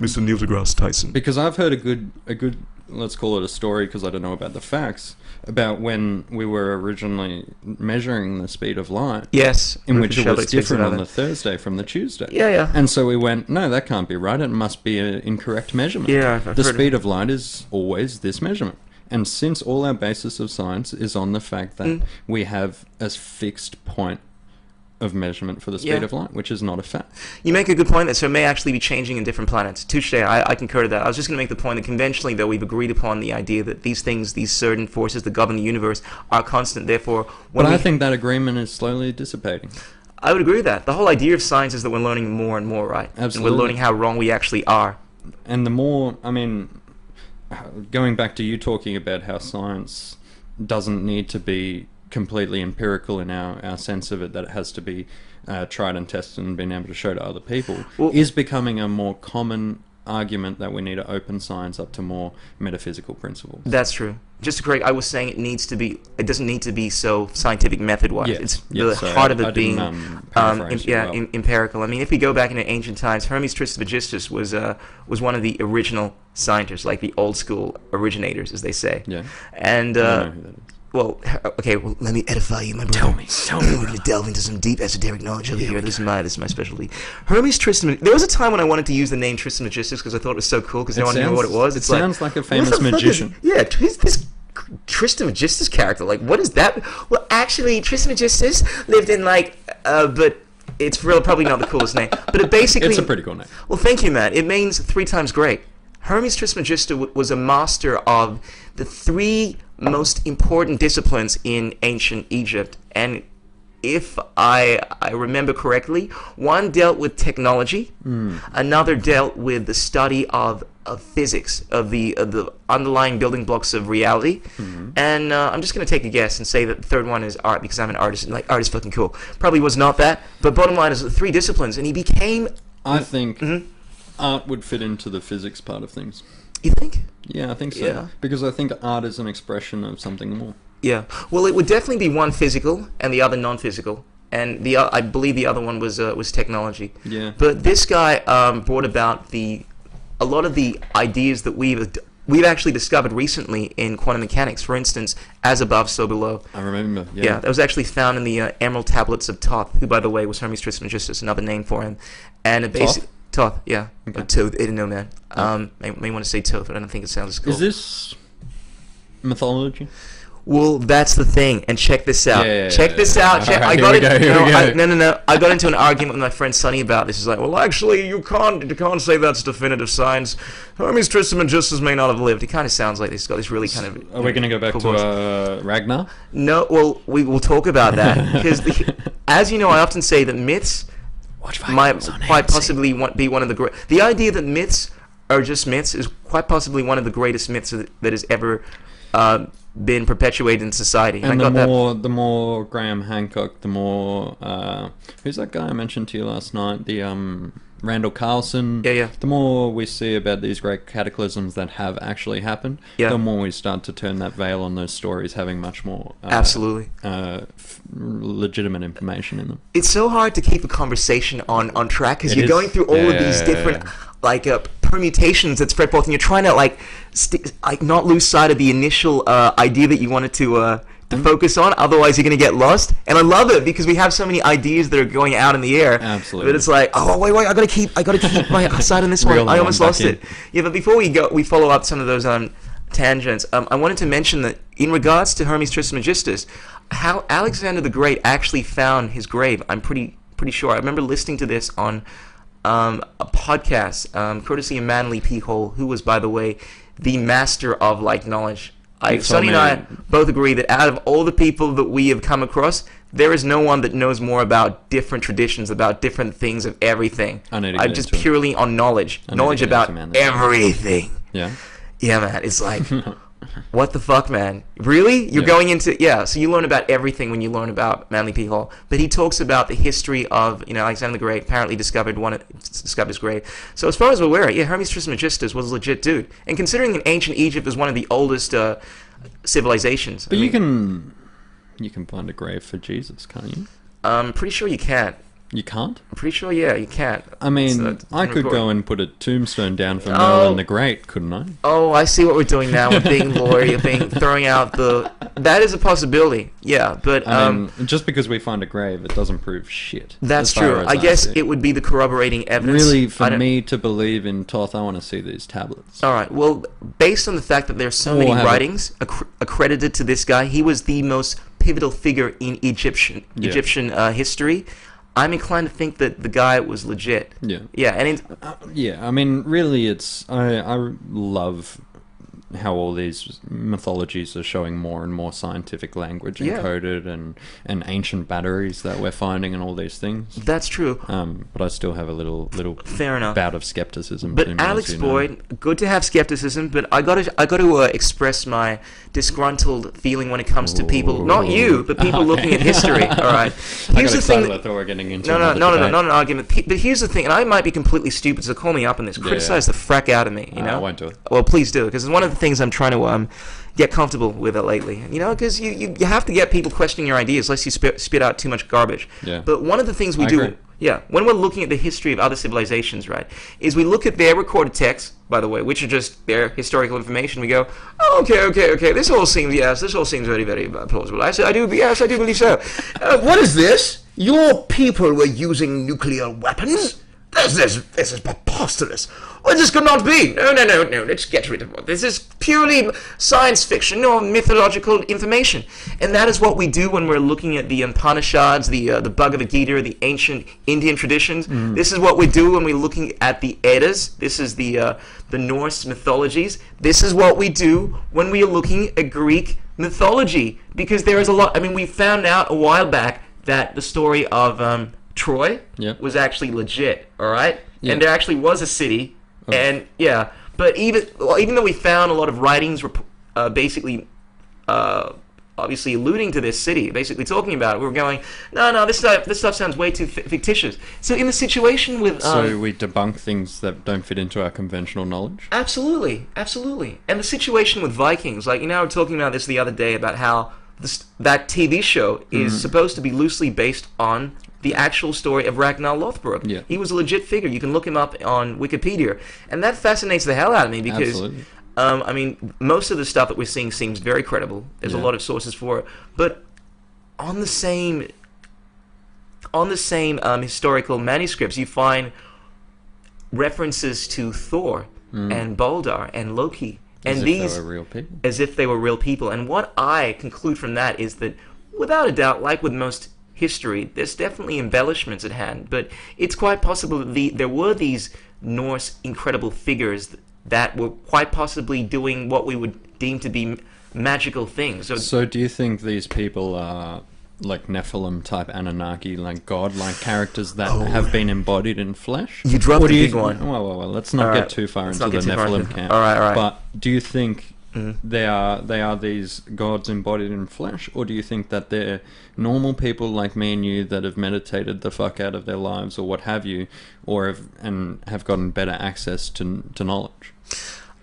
Mr. Neil deGrasse Tyson. because I've heard a good a good let's call it a story because I don't know about the facts about when we were originally measuring the speed of light. Yes, in which it was different on the. Thursday from the Tuesday. Yeah, yeah. And so we went, no, that can't be right. It must be an incorrect measurement. Yeah, I've the heard- speed of light is always this measurement. And since all our basis of science is on the fact that Mm. we have a fixed point of measurement for the speed Yeah. of light, which is not a fact. You make a good point that so it may actually be changing in different planets. Touche, I, I concur to that. I was just going to make the point that conventionally, though, we've agreed upon the idea that these things, these certain forces that govern the universe, are constant. Therefore, when But I think that agreement is slowly dissipating. I would agree with that. The whole idea of science is that we're learning more and more, right? And Absolutely. we're learning how wrong we actually are. And the more, I mean, going back to you talking about how science doesn't need to be completely empirical in our, our sense of it, that it has to be uh, tried and tested and been able to show to other people, Well- is becoming a more common argument that we need to open science up to more metaphysical principles. That's true. Just to correct, I was saying it needs to be. It doesn't need to be so scientific method-wise. Yes, It's yes, the sorry, heart of I- it I didn't, being, um, um, you yeah, well. em- empirical. I mean, if we go back into ancient times, Hermes Trismegistus was uh, was one of the original scientists, like the old school originators, as they say. Yeah. And uh, don't know who that is. well, okay. Well, let me edify you, my brother. Tell me. Tell me. We're going to delve into some deep esoteric knowledge over here. This is my this is my specialty. Hermes Tristan. There was a time when I wanted to use the name Trismegistus because I thought it was so cool because no one knew what it was. it It's sounds like a famous fuck is- magician. yeah, who's this Trismegistus character? Like, what is that? Well, actually, Trismegistus lived in like, uh, but it's real probably not the coolest name. But it basically It's a pretty cool name. well, thank you, Matt. It means three times great. Hermes Trismegistus w- was a master of the three most important disciplines in ancient Egypt, and if I I remember correctly, one dealt with technology, another dealt with the study of, of physics, of the of the underlying building blocks of reality, and uh, I'm just gonna take a guess and say that the third one is art because I'm an artist and like art is fucking cool. Probably was not that, but bottom line is the three disciplines, and he became. I think Mm-hmm. art would fit into the physics part of things. You think? Yeah, I think so. Yeah. Because I think art is an expression of something more. Yeah. Well, it would definitely be one physical and the other non-physical, and the I believe the other one was uh, was technology. Yeah. But this guy um, brought about the a lot of the ideas that we've we've actually discovered recently in quantum mechanics. For instance, as above, so below. I remember. Yeah. Yeah, that was actually found in the uh, Emerald Tablets of Thoth, who, by the way, was Hermes Trismegistus, another name for him. And it basic Thoth, yeah, Okay. or Toth. I didn't know, man. Um, may, may want to say Toth, but I don't think it sounds as cool. Is this mythology? Well, that's the thing, and check this out. Yeah, yeah, check yeah, this out. Check, I got it. go, no, I, no, no, no. I got into an argument with my friend Sonny about this. He's like, "Well, actually, you can't, you can't say that's definitive science. Hermes Trismegistus may not have lived." He kind of sounds like he's got this really kind of. Are we going to go back cool to uh, Ragnar? No, well, we will talk about that because, as you know, I often say that myths might quite possibly be one of the great. The idea that myths are just myths is quite possibly one of the greatest myths that that has ever uh, been perpetuated in society. And I the got more, the more Graham Hancock, the more uh, who's that guy I mentioned to you last night? The um, Randall Carlson. Yeah, yeah. The more we see about these great cataclysms that have actually happened, Yeah. the more we start to turn that veil on those stories having much more uh, absolutely. uh, f- legitimate information in them. it's so hard to keep a conversation on on track because you're is. going through all of these different yeah. like uh, permutations that spread forth, and you're trying to like st- like not lose sight of the initial uh, idea that you wanted to. To focus on, otherwise you're gonna get lost. And I love it because we have so many ideas that are going out in the air. Absolutely. But it's like, oh wait, wait, I gotta keep, I gotta keep my side on this one. I almost lost back it. Yeah, but before we go, we follow up some of those um, tangents. Um, I wanted to mention that in regards to Hermes Trismegistus, how Alexander the Great actually found his grave. I'm pretty pretty sure. I remember listening to this on um, a podcast, um, courtesy of Manly P. Hall, who was, by the way, the master of like knowledge. I, Sonny and I both agree that out of all the people that we have come across, there is no one that knows more about different traditions, about different things of everything. I need to I'm just purely on knowledge, I need to knowledge about everything. Yeah. Yeah, man. It's like, what the fuck, man? Really? You're Yeah. going into yeah. So you learn about everything when you learn about Manly P. Hall. But he talks about the history of you know Alexander the Great. Apparently discovered one discovered his grave. So as far as we're aware, yeah, Hermes Trismegistus was a legit dude. And considering that ancient Egypt is one of the oldest uh, civilizations, But I you can you can find a grave for Jesus, can't you? I'm pretty sure you can't. You can't. I'm pretty sure, yeah, you can't. I mean, It's, uh, I could go and put a tombstone down for Oh. Merlin the Great, couldn't I? Oh, I see what we're doing now. We're being lawyer, you're being throwing out the. That is a possibility. Yeah, but I um, mean, just because we find a grave, it doesn't prove shit. That's true. as I guess it would be the corroborating evidence. Really, for me to believe in Toth, I want to see these tablets. All right. Well, based on the fact that there's so Or many writings acc- accredited to this guy, he was the most pivotal figure in Egyptian Yeah. Egyptian uh, history. I'm inclined to think that the guy was legit. Yeah. Yeah, and it, uh, Yeah, I mean, really, it's I I love how all these mythologies are showing more and more scientific language Yeah. encoded and and ancient batteries that we're finding and all these things. that's true. Um, but I still have a little little Fair enough. bout of skepticism. But me, Alex know. Boyd, good to have skepticism, but I got to I got to uh, express my disgruntled feeling when it comes to people, not you, but people looking at history. All right. I got the thing. we were getting into No, no, no, no, no, not an argument. But here's the thing, and I might be completely stupid, so call me up on this. Criticize the frack out of me, you Uh, know? I won't do it. Well, please do, because it's one of the things I'm trying to um, get comfortable with it lately. You know, because you, you, you have to get people questioning your ideas, lest you spit, spit out too much garbage. Yeah. But one of the things we I do, agree. yeah, when we're looking at the history of other civilizations, right, is we look at their recorded texts, by the way, which are just their historical information. We go, oh, okay, okay, okay, this all seems, yes, this all seems very, very uh, plausible. I, say, I do, yes, I do believe so. Uh, what is this? Your people were using nuclear weapons? This is, this is preposterous. Well, this could not be. No, no, no, no. Let's get rid of it. This is purely science fiction or mythological information. And that is what we do when we're looking at the Upanishads, the uh, the Bhagavad Gita, the ancient Indian traditions. This is what we do when we're looking at the Eddas. This is the uh, the Norse mythologies. This is what we do when we are looking at Greek mythology because there is a lot. I mean, we found out a while back that the story of um, Troy Yep. was actually legit. All right, Yeah. and there actually was a city, and yeah. But even well, even though we found a lot of writings, uh, basically, uh, obviously alluding to this city, basically talking about it, we were going, no, no, this stuff, this stuff sounds way too fi- fictitious. So in the situation with, um, So we debunk things that don't fit into our conventional knowledge. Absolutely, absolutely. And the situation with Vikings, like you know, we were talking about this the other day about how this, that TV show is Mm-hmm. supposed to be loosely based on the actual story of Ragnar Lothbrok. Yeah. He was a legit figure. You can look him up on Wikipedia, and that fascinates the hell out of me because. Um, I mean, most of the stuff that we're seeing seems very credible. There's a lot of sources for it, but on the same on the same um, historical manuscripts, you find references to Thor and Baldur and Loki, and Hmm. As if these they were real people. as if they were real people. And what I conclude from that is that, without a doubt, like with most history, there's definitely embellishments at hand. But it's quite possible that the, there were these Norse incredible figures that were quite possibly doing what we would deem to be magical things. So, So do you think these people are like Nephilim type Anunnaki, like god-like characters that oh. have been embodied in flesh? Oh. You dropped Or do the you big one. Well, well, well, let's not All get too far let's into the get too far Nephilim into- camp. all right, all right. But do you think Mm-hmm. they are they are these gods embodied in flesh, or do you think that they're normal people like me and you that have meditated the fuck out of their lives, or what have you, or have and have gotten better access to to knowledge?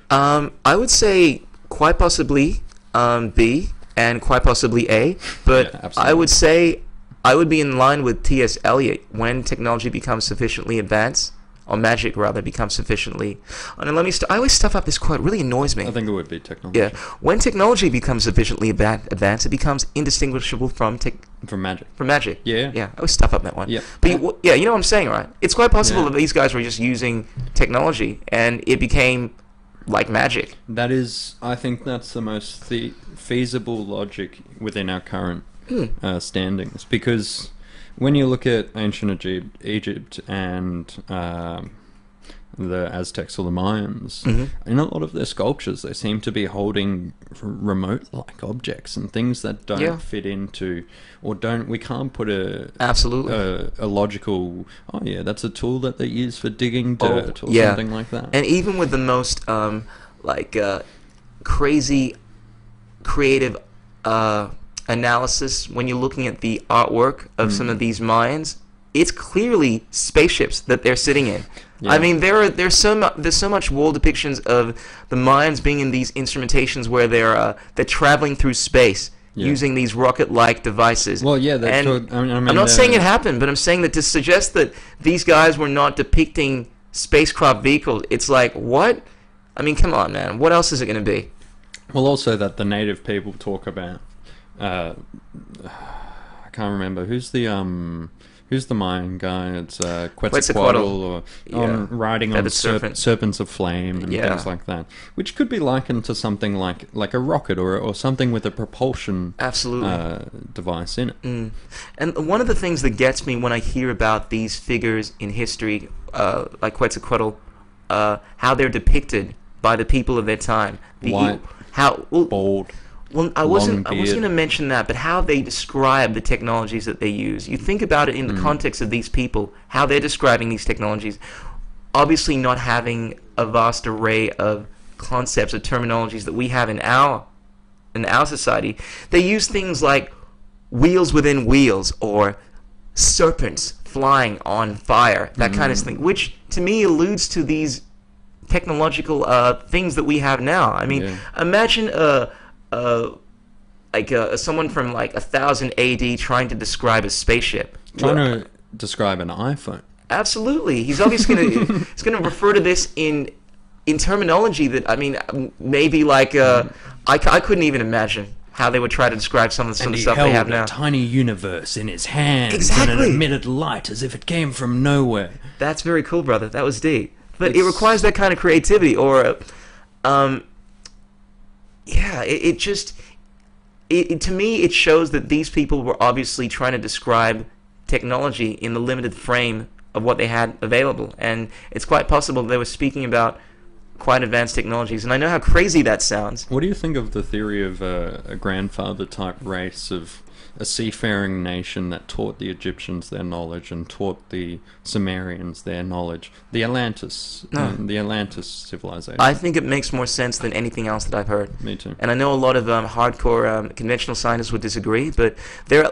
Um, I would say quite possibly um, B and quite possibly A, but Yeah. I would say I would be in line with T.S. Eliot when technology becomes sufficiently advanced, or magic rather becomes sufficiently. And let me. St- I always stuff up this quote. It really annoys me. I think it would be technology yeah, when technology becomes sufficiently advanced, it becomes indistinguishable from tech from magic. from magic. Yeah. yeah. I always stuff up that one. Yeah. but you, yeah, you know what I'm saying, right? It's quite possible Yeah. that these guys were just using technology, and it became like magic. That is, I think that's the most the feasible logic within our current uh, standings. Because when you look at ancient Egypt, Egypt and um, the Aztecs or the Mayans, in a lot of their sculptures, they seem to be holding remote-like objects and things that don't Yeah. fit into, or don't. We can't put a Absolutely. a, a logical. Oh yeah, that's a tool that they use for digging Oh, dirt or yeah. something like that. And even with the most um, like uh, crazy creative uh, analysis, when you're looking at the artwork of some Mm. of these Mayans, it's clearly spaceships that they're sitting in. Yeah. I mean, there are there's so mu- there's so much wall depictions of the Mayans being in these instrumentations where they're uh, they're traveling through space. Yeah. Using these rocket-like devices. Well, yeah, and I mean- I I'm mean, not saying it happened, but I'm saying that to suggest that these guys were not depicting spacecraft vehicles, it's like what? I mean, come on, man. What else is it going to be? Well, also that the native people talk about. Uh, I can't remember who's the um, Who's the Mayan guy? It's uh, Quetzalcoatl. Or on Yeah. riding on serp- serpent. serpents of flame and Yeah. things like that, which could be likened to something like like a rocket or or something with a propulsion Absolutely. uh, device in it. Mm. And one of the things that gets me when I hear about these figures in history, uh, like Quetzalcoatl, uh, how they're depicted by the people of their time. The, White, how well, Bald. Well, I wasn't. I was going to mention that, but how they describe the technologies that they use. You think about it in Mm. the context of these people, how they're describing these technologies. Obviously, not having a vast array of concepts or terminologies that we have in our in our society, they use things like wheels within wheels or serpents flying on fire, that kind of Mm. thing, which to me alludes to these technological uh, things that we have now. I mean, Yeah. imagine a, a like a, someone from like a thousand AD trying to describe a spaceship. Trying Well, to describe an iPhone. Absolutely, he's obviously going to he's going to refer to this in in terminology that I mean maybe like uh, I, I couldn't even imagine how they would try to describe some of the, some of And the he stuff held they have a tiny universe in his hands, and Exactly. it emitted light as if it came from nowhere. That's very cool, brother. That was deep. But it requires that kind of creativity, or, uh, um, yeah, it, it just, it, it- to me, it shows that these people were obviously trying to describe technology in the limited frame of what they had available, and it's quite possible they were speaking about quite advanced technologies. And I know how crazy that sounds. What do you think of the theory of a, a grandfather type race of a seafaring nation that taught the Egyptians their knowledge and taught the Sumerians their knowledge? The Atlantis, No. uh, the Atlantis civilization. I think it makes more sense than anything else that I've heard. Me too. And I know a lot of um, hardcore um, conventional scientists would disagree, but there,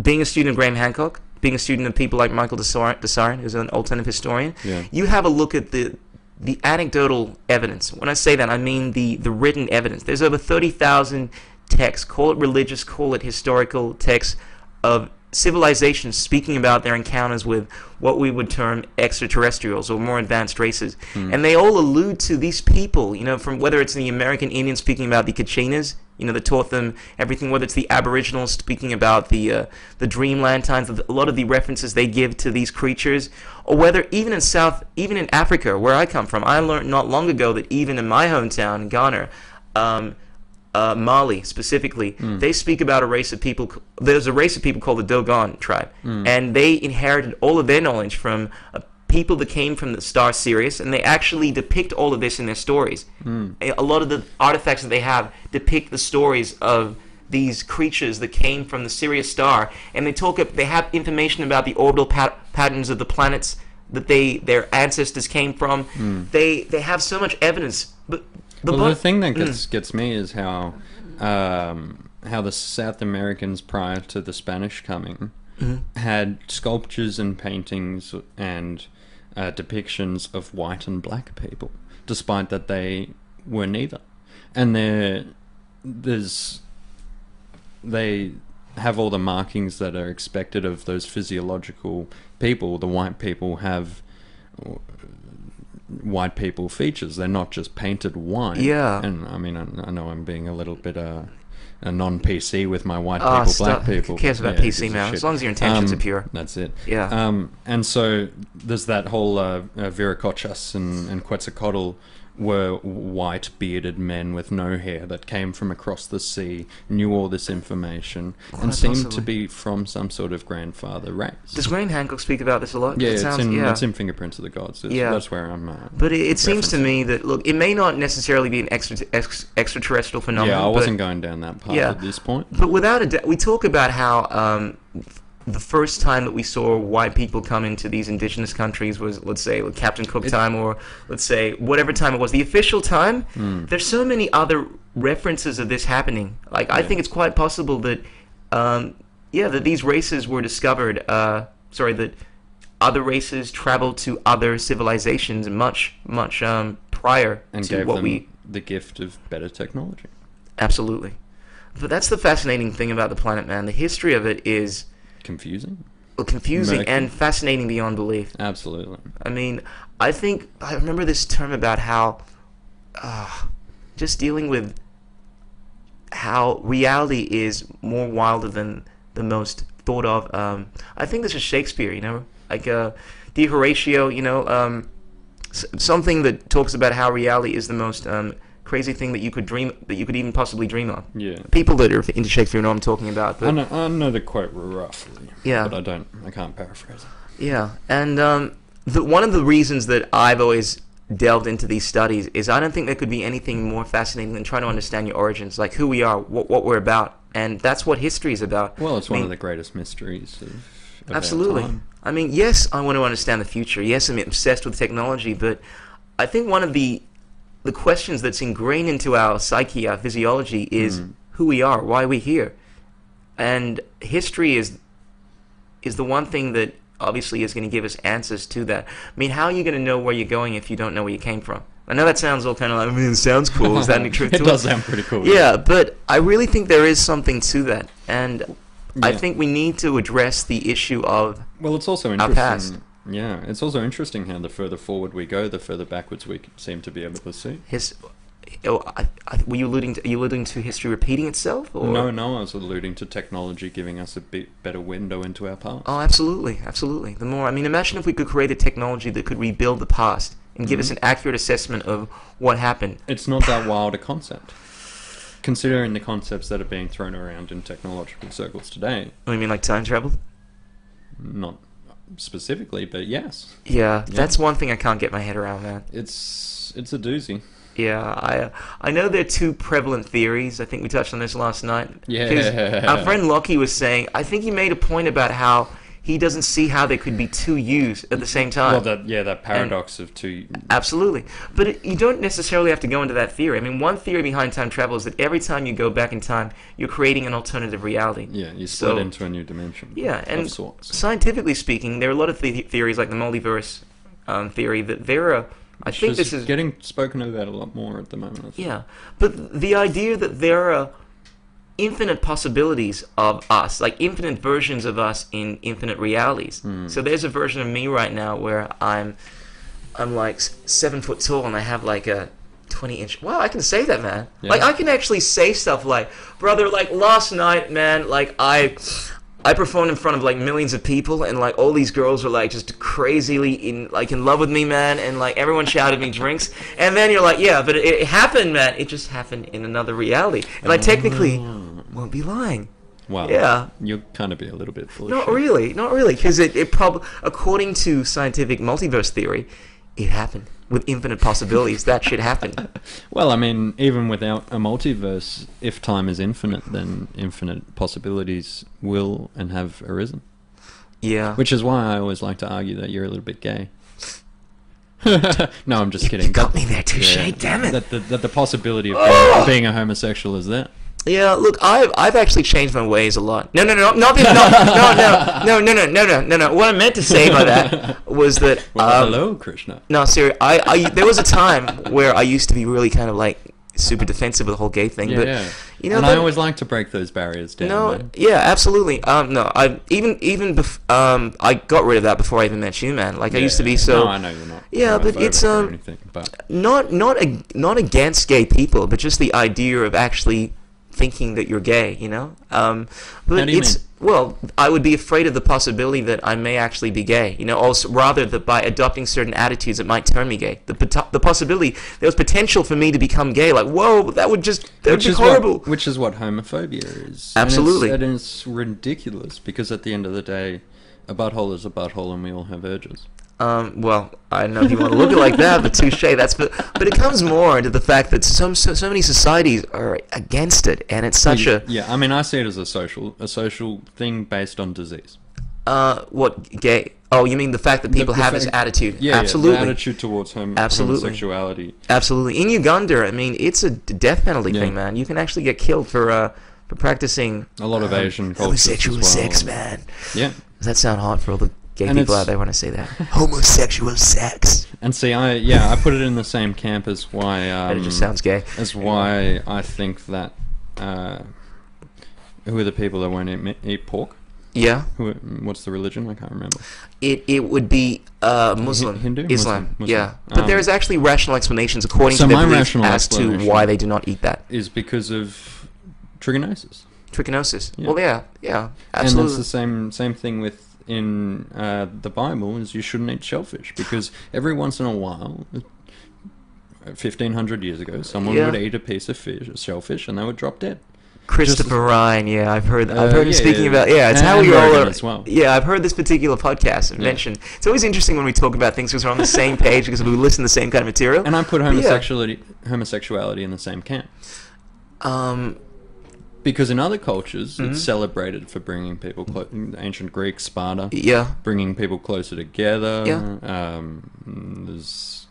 being a student of Graham Hancock, being a student of people like Michael Tsarion, who's an alternative historian, Yeah. you have a look at the the anecdotal evidence. When I say that, I mean the, the written evidence. There's over 30,000 texts, call it religious, call it historical texts, of civilizations speaking about their encounters with what we would term extraterrestrials or more advanced races. And they all allude to these people, you know, from whether it's the American Indians speaking about the Kachinas, you know, that taught them everything, whether it's the Aboriginals speaking about the uh, the Dreamland times, a lot of the references they give to these creatures, or whether even in South, even in Africa, where I come from, I learned not long ago that even in my hometown, Ghana, um, uh, Mali specifically, they speak about a race of people. There's a race of people called the Dogon tribe, and they inherited all of their knowledge from uh, people that came from the star Sirius, and they actually depict all of this in their stories. A a lot of the artifacts that they have depict the stories of these creatures that came from the Sirius star, and they talk. They have information about the orbital pat- patterns of the planets that they their ancestors came from. They they have so much evidence, but the well, the thing that gets gets me is how um, how the South Americans prior to the Spanish coming Mm-hmm. had sculptures and paintings and uh, depictions of white and black people, despite that they were neither. And there, there's they have all the markings that are expected of those physiological people. The white people have white people features. They're not just painted white. Yeah. And I mean, I, I know I'm being a little bit uh, a non-PC with my white Ah, people, stop. black people. Who cares about Yeah, PC, gives a man? shit. As long as your intentions Um, are pure. That's it. Yeah. Um, and so there's that whole uh, uh, Viracochas and, and Quetzalcoatl were white bearded men with no hair that came from across the sea, knew all this information, Quite and seemed to be from some sort of grandfather race. Does Graham Hancock speak about this a lot? yeah, it it's sounds, in yeah. it's in Fingerprints of the Gods. It's- Yeah. that's where I'm. Uh, But it, it seems to me that look, it may not necessarily be an extra, ex, extraterrestrial phenomenon. yeah, I wasn't but, going down that path Yeah. at this point. But without a doubt, we talk about how um, the first time that we saw white people come into these indigenous countries was, let's say, like Captain Cook time, or let's say whatever time it was. The official time. Hmm. There's so many other references of this happening. Like I think it's quite possible that, um, yeah, that these races were discovered. Uh, sorry, that other races traveled to other civilizations much, much um, prior And to gave what them we the gift of better technology. absolutely. But that's the fascinating thing about the planet, man. The history of it is Confusing? well, confusing Murky. and fascinating beyond belief. Absolutely. I mean, I think I remember this term about how uh, just dealing with how reality is more wilder than the most thought of. Um, I think this is Shakespeare. You know, like uh, Dear Horatio. You know, um, s- something that talks about how reality is the most um, crazy thing that you could dream that you could even possibly dream of. Yeah. People that are into Shakespeare know what I'm talking about. But I know, I know the quote roughly. Yeah. But I don't. I can't paraphrase it. Yeah, and um, the, one of the reasons that I've always delved into these studies is I don't think there could be anything more fascinating than trying to understand your origins, like who we are, what, what we're about, and that's what history is about. Well, it's I one mean, of the greatest mysteries of, of Absolutely. I mean, yes, I want to understand the future. Yes, I'm obsessed with technology, but I think one of the the questions that's ingrained into our psyche, our physiology, is Mm. who we are, why we're here, and history is is the one thing that obviously is going to give us answers to that. I mean, how are you going to know where you're going if you don't know where you came from? I know that sounds all kind of like, I mean, it sounds cool. Is that any truth it does sound pretty cool. yeah, but I really think there is something to that, and I think we need to address the issue of Well, it's also interesting. Yeah, it's also interesting how the further forward we go, the further backwards we seem to be able to see. his. Oh, I, I, were you alluding to? Are you alluding to history repeating itself? Or? No, no, I was alluding to technology giving us a bit better window into our past. Oh, absolutely, absolutely. The more, I mean, imagine if we could create a technology that could rebuild the past and give us mm-hmm. an accurate assessment of what happened. It's not that wild a concept. Considering the concepts that are being thrown around in technological circles today, oh, I mean, like time travel. not specifically, but yes, Yeah, that's one thing I can't get my head around, man. it's it's a doozy. Yeah, I I know there are two prevalent theories. I think we touched on this last night. Yeah. Our friend Lockie was saying. I think he made a point about how he doesn't see how there could be two yous at the same time. Well, that yeah, that paradox of two. Absolutely, but it, you don't necessarily have to go into that theory. I mean, one theory behind time travel is that every time you go back in time, you're creating an alternative reality. Yeah, you split So- into a new dimension. Yeah, and sorts. scientifically speaking, there are a lot of the- theories like the multiverse um, theory that there are. I Which think is this is getting spoken about a lot more at the moment. Yeah, but the idea that there are infinite possibilities of us, like infinite versions of us in infinite realities. Hmm. So there's a version of me right now where I'm, I'm like seven foot tall and I have like a. 20 inch. Wow, I can say that, man. Yeah. Like, I can actually say stuff like, brother, like last night, man, like I. I performed in front of like millions of people, and like all these girls were like just crazily in like in love with me, man, and like everyone shouted me drinks, and then you're like, yeah, but it, it happened, man. It just happened in another reality, and I technically won't be lying. Well, Yeah. you kind of be a little bit foolish. Not really, not really, because it, it probably, according to scientific multiverse theory, it happened with infinite possibilities. that should happen. Well, I mean, even without a multiverse, if time is infinite, then infinite possibilities will and have arisen. Yeah. Which is why I always like to argue that you're a little bit gay. no, I'm just kidding. you got That- me there, touche, damn it. That the, that the possibility of being, being a homosexual is there. Yeah, look, I've I've actually changed my ways a lot. No, no, no, not the, no, no, no, no, no, no, no, no, no. What I meant to say by that was that Well, um, hello, Krishna. No, seriously, I, I there was a time where I used to be really kind of like super defensive of the whole gay thing, Yeah, but yeah. you know, and I always like to break those barriers down. no, man. yeah, absolutely. Um, no, I even even bef- um, I got rid of that before I even met you, man. Like I used to be so No, I know you're not. Yeah, but it's, um, anything, but not not ag- not against gay people, but just the idea of actually thinking that you're gay, you know. Um, but How do you it's mean? well, I would be afraid of the possibility that I may actually be gay, you know. Also, rather that by adopting certain attitudes, it might turn me gay. The the possibility there was potential for me to become gay. Like, whoa, that would just that would which be is horrible. What, which is what homophobia is. Absolutely. And it's, and it's ridiculous because at the end of the day, a butthole is a butthole, and we all have urges. Um, well, I don't know if you want to look at it like that, but touche. That's but, but it comes more into the fact that some so, so many societies are against it, and it's such a yeah. I mean, I see it as a social a social thing based on disease. uh, what gay? Oh, you mean the fact that people The- the have this attitude? Yeah, absolutely, Yeah, attitude towards hom- Absolutely. homosexuality. absolutely. In Uganda, I mean, it's a death penalty Yeah. thing, man. You can actually get killed for uh for practicing A lot of um, Asian homosexual well. sex, man. Yeah, Does that sound hot for all the gay And people it's- out there when I say that? homosexual sex. and see, I yeah, I put it in the same camp as why. Um, And it just sounds gay. As why I think that. Uh, who are the people that won't eat, eat pork? Yeah, Who? What's the religion? I can't remember. it it would be uh, Muslim, Hindu? Islam. Muslim, Muslim. Yeah, but Um, there's actually rational explanations according So to their my belief rational as to why they do not eat that. Is because of trigonosis. Trichinosis. Yeah. Well, yeah, yeah, And absolutely. it's the same same thing with in uh, the Bible is you shouldn't eat shellfish because every once in a while, fifteen hundred years ago, someone Yeah. would eat a piece of fish, shellfish, and they would drop dead. Christopher Ryan, yeah, I've heard. I've Uh, heard him yeah, speaking yeah. about. Yeah, it's And- how we all are. well. Yeah, I've heard this particular podcast Yeah. mentioned. It's always interesting when we talk about things because we're on the same page because we listen to the same kind of material. And I put homosexuality homosexuality in the same camp Um, because in other cultures Mhm. it's celebrated for bringing people clo- ancient Greek Sparta yeah, bringing people closer together. Yeah. Um, there's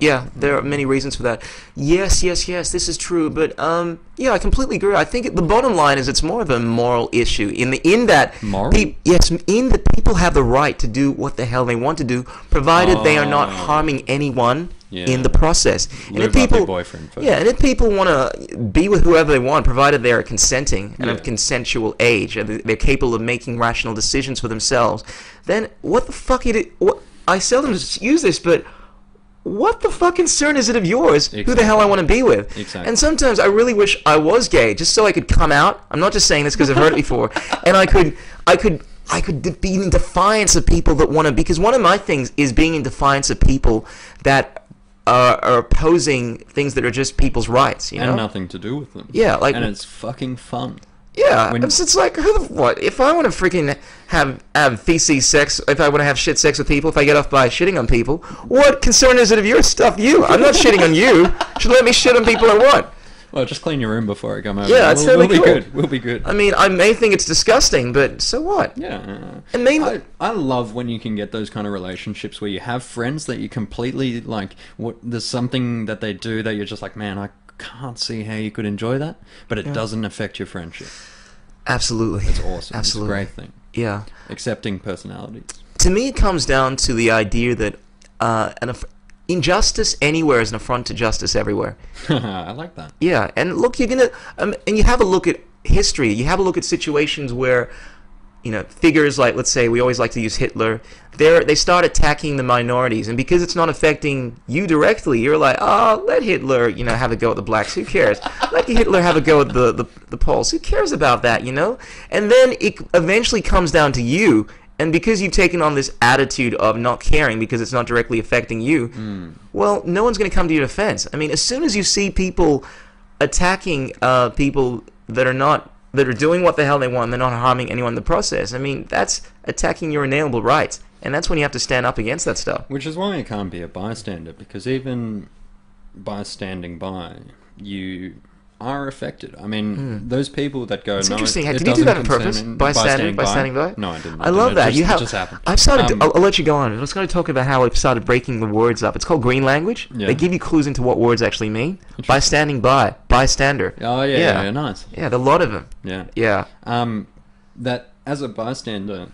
yeah, there are many reasons for that. Yes, yes, yes, this is true. But um, yeah, I completely agree. I think the bottom line is it's more of a moral issue in the in that Moral? pe- yes, in that people have the right to do what the hell they want to do, provided they are not Oh. harming anyone Yeah. in the process. and Live if people, yeah, and if people want to be with whoever they want, provided they are consenting and of consensual age, and they're capable of making rational decisions for themselves, then what the fuck it? What, I seldom use this, but what the fuck concern is it of yours who the hell I want to be with? Exactly. And sometimes I really wish I was gay, just so I could come out. I'm not just saying this because I've heard it before, and I could, I could. I could be in defiance of people that want to, because one of my things is being in defiance of people that are, are opposing things that are just people's rights. You know, and nothing to do with them. Yeah, like- and it's fucking fun. Yeah, When- it's, it's like who the what? If I want to freaking have have feces sex, if I want to have shit sex with people, if I get off by shitting on people, what concern is it of your stuff? You, I'm not shitting on you. You Should let me shit on people I want. Well, just clean your room before I come over. Yeah, it's we'll, totally we'll be cool. good. We'll be good. I mean, I may think it's disgusting, but so what? yeah, And mainly- I, I love when you can get those kind of relationships where you have friends that you completely like. What there's something that they do that you're just like, man, I can't see how you could enjoy that, but it doesn't affect your friendship. Absolutely, It's awesome. Absolutely, It's a great thing. Yeah. Accepting personalities. To me, it comes down to the idea that uh, an aff- injustice anywhere is an affront to justice everywhere. I like that. Yeah, and look, you're gonna, um, and you have a look at history. You have a look at situations where, you know, figures like, let's say, we always like to use Hitler. They they start attacking the minorities, and because it's not affecting you directly, you're like, oh, let Hitler, you know, have a go at the blacks. Who cares? let Hitler have a go at the, the the Poles. Who cares about that? You know? And then it eventually comes down to you. And because you've taken on this attitude of not caring because it's not directly affecting you, well, no one's going to come to your defense. I mean, as soon as you see people attacking uh, people that are not that are doing what the hell they want, they're not harming anyone in the process. I mean, that's attacking your inalienable rights, and that's when you have to stand up against that stuff. Which is why you can't be a bystander, because even by standing by, you are affected. I mean, those people that go, It's no, interesting. It, it Did you do that on purpose? me," By standing, by standing by? No, I didn't. I didn't. love It that. just- you have. just happened. I've started. Um, I'll, I'll let you go on. I was going to talk about how I've started breaking the words up. It's called green language. Yeah. They give you clues into what words actually mean by standing by, bystander. Oh yeah, Yeah. yeah, nice. Yeah, there are a lot of them. Yeah. Yeah. Um, that as a bystander,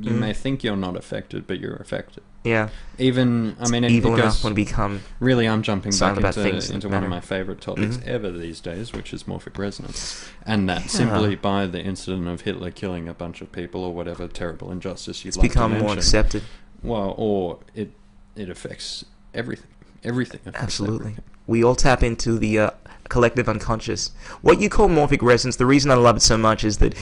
you Mm. may think you're not affected, but you're affected. Yeah. Even, I mean, it, Evil it enough goes, when become. Really, I'm jumping back about into, things into one of my favorite topics Mhm. ever these days, which is morphic resonance. And that simply by the incident of Hitler killing a bunch of people or whatever terrible injustice you'd It's like become to more accepted. Well, or it it affects everything. Everything. affects Absolutely. everything. We all tap into the uh, collective unconscious. What you call morphic resonance, the reason I love it so much is that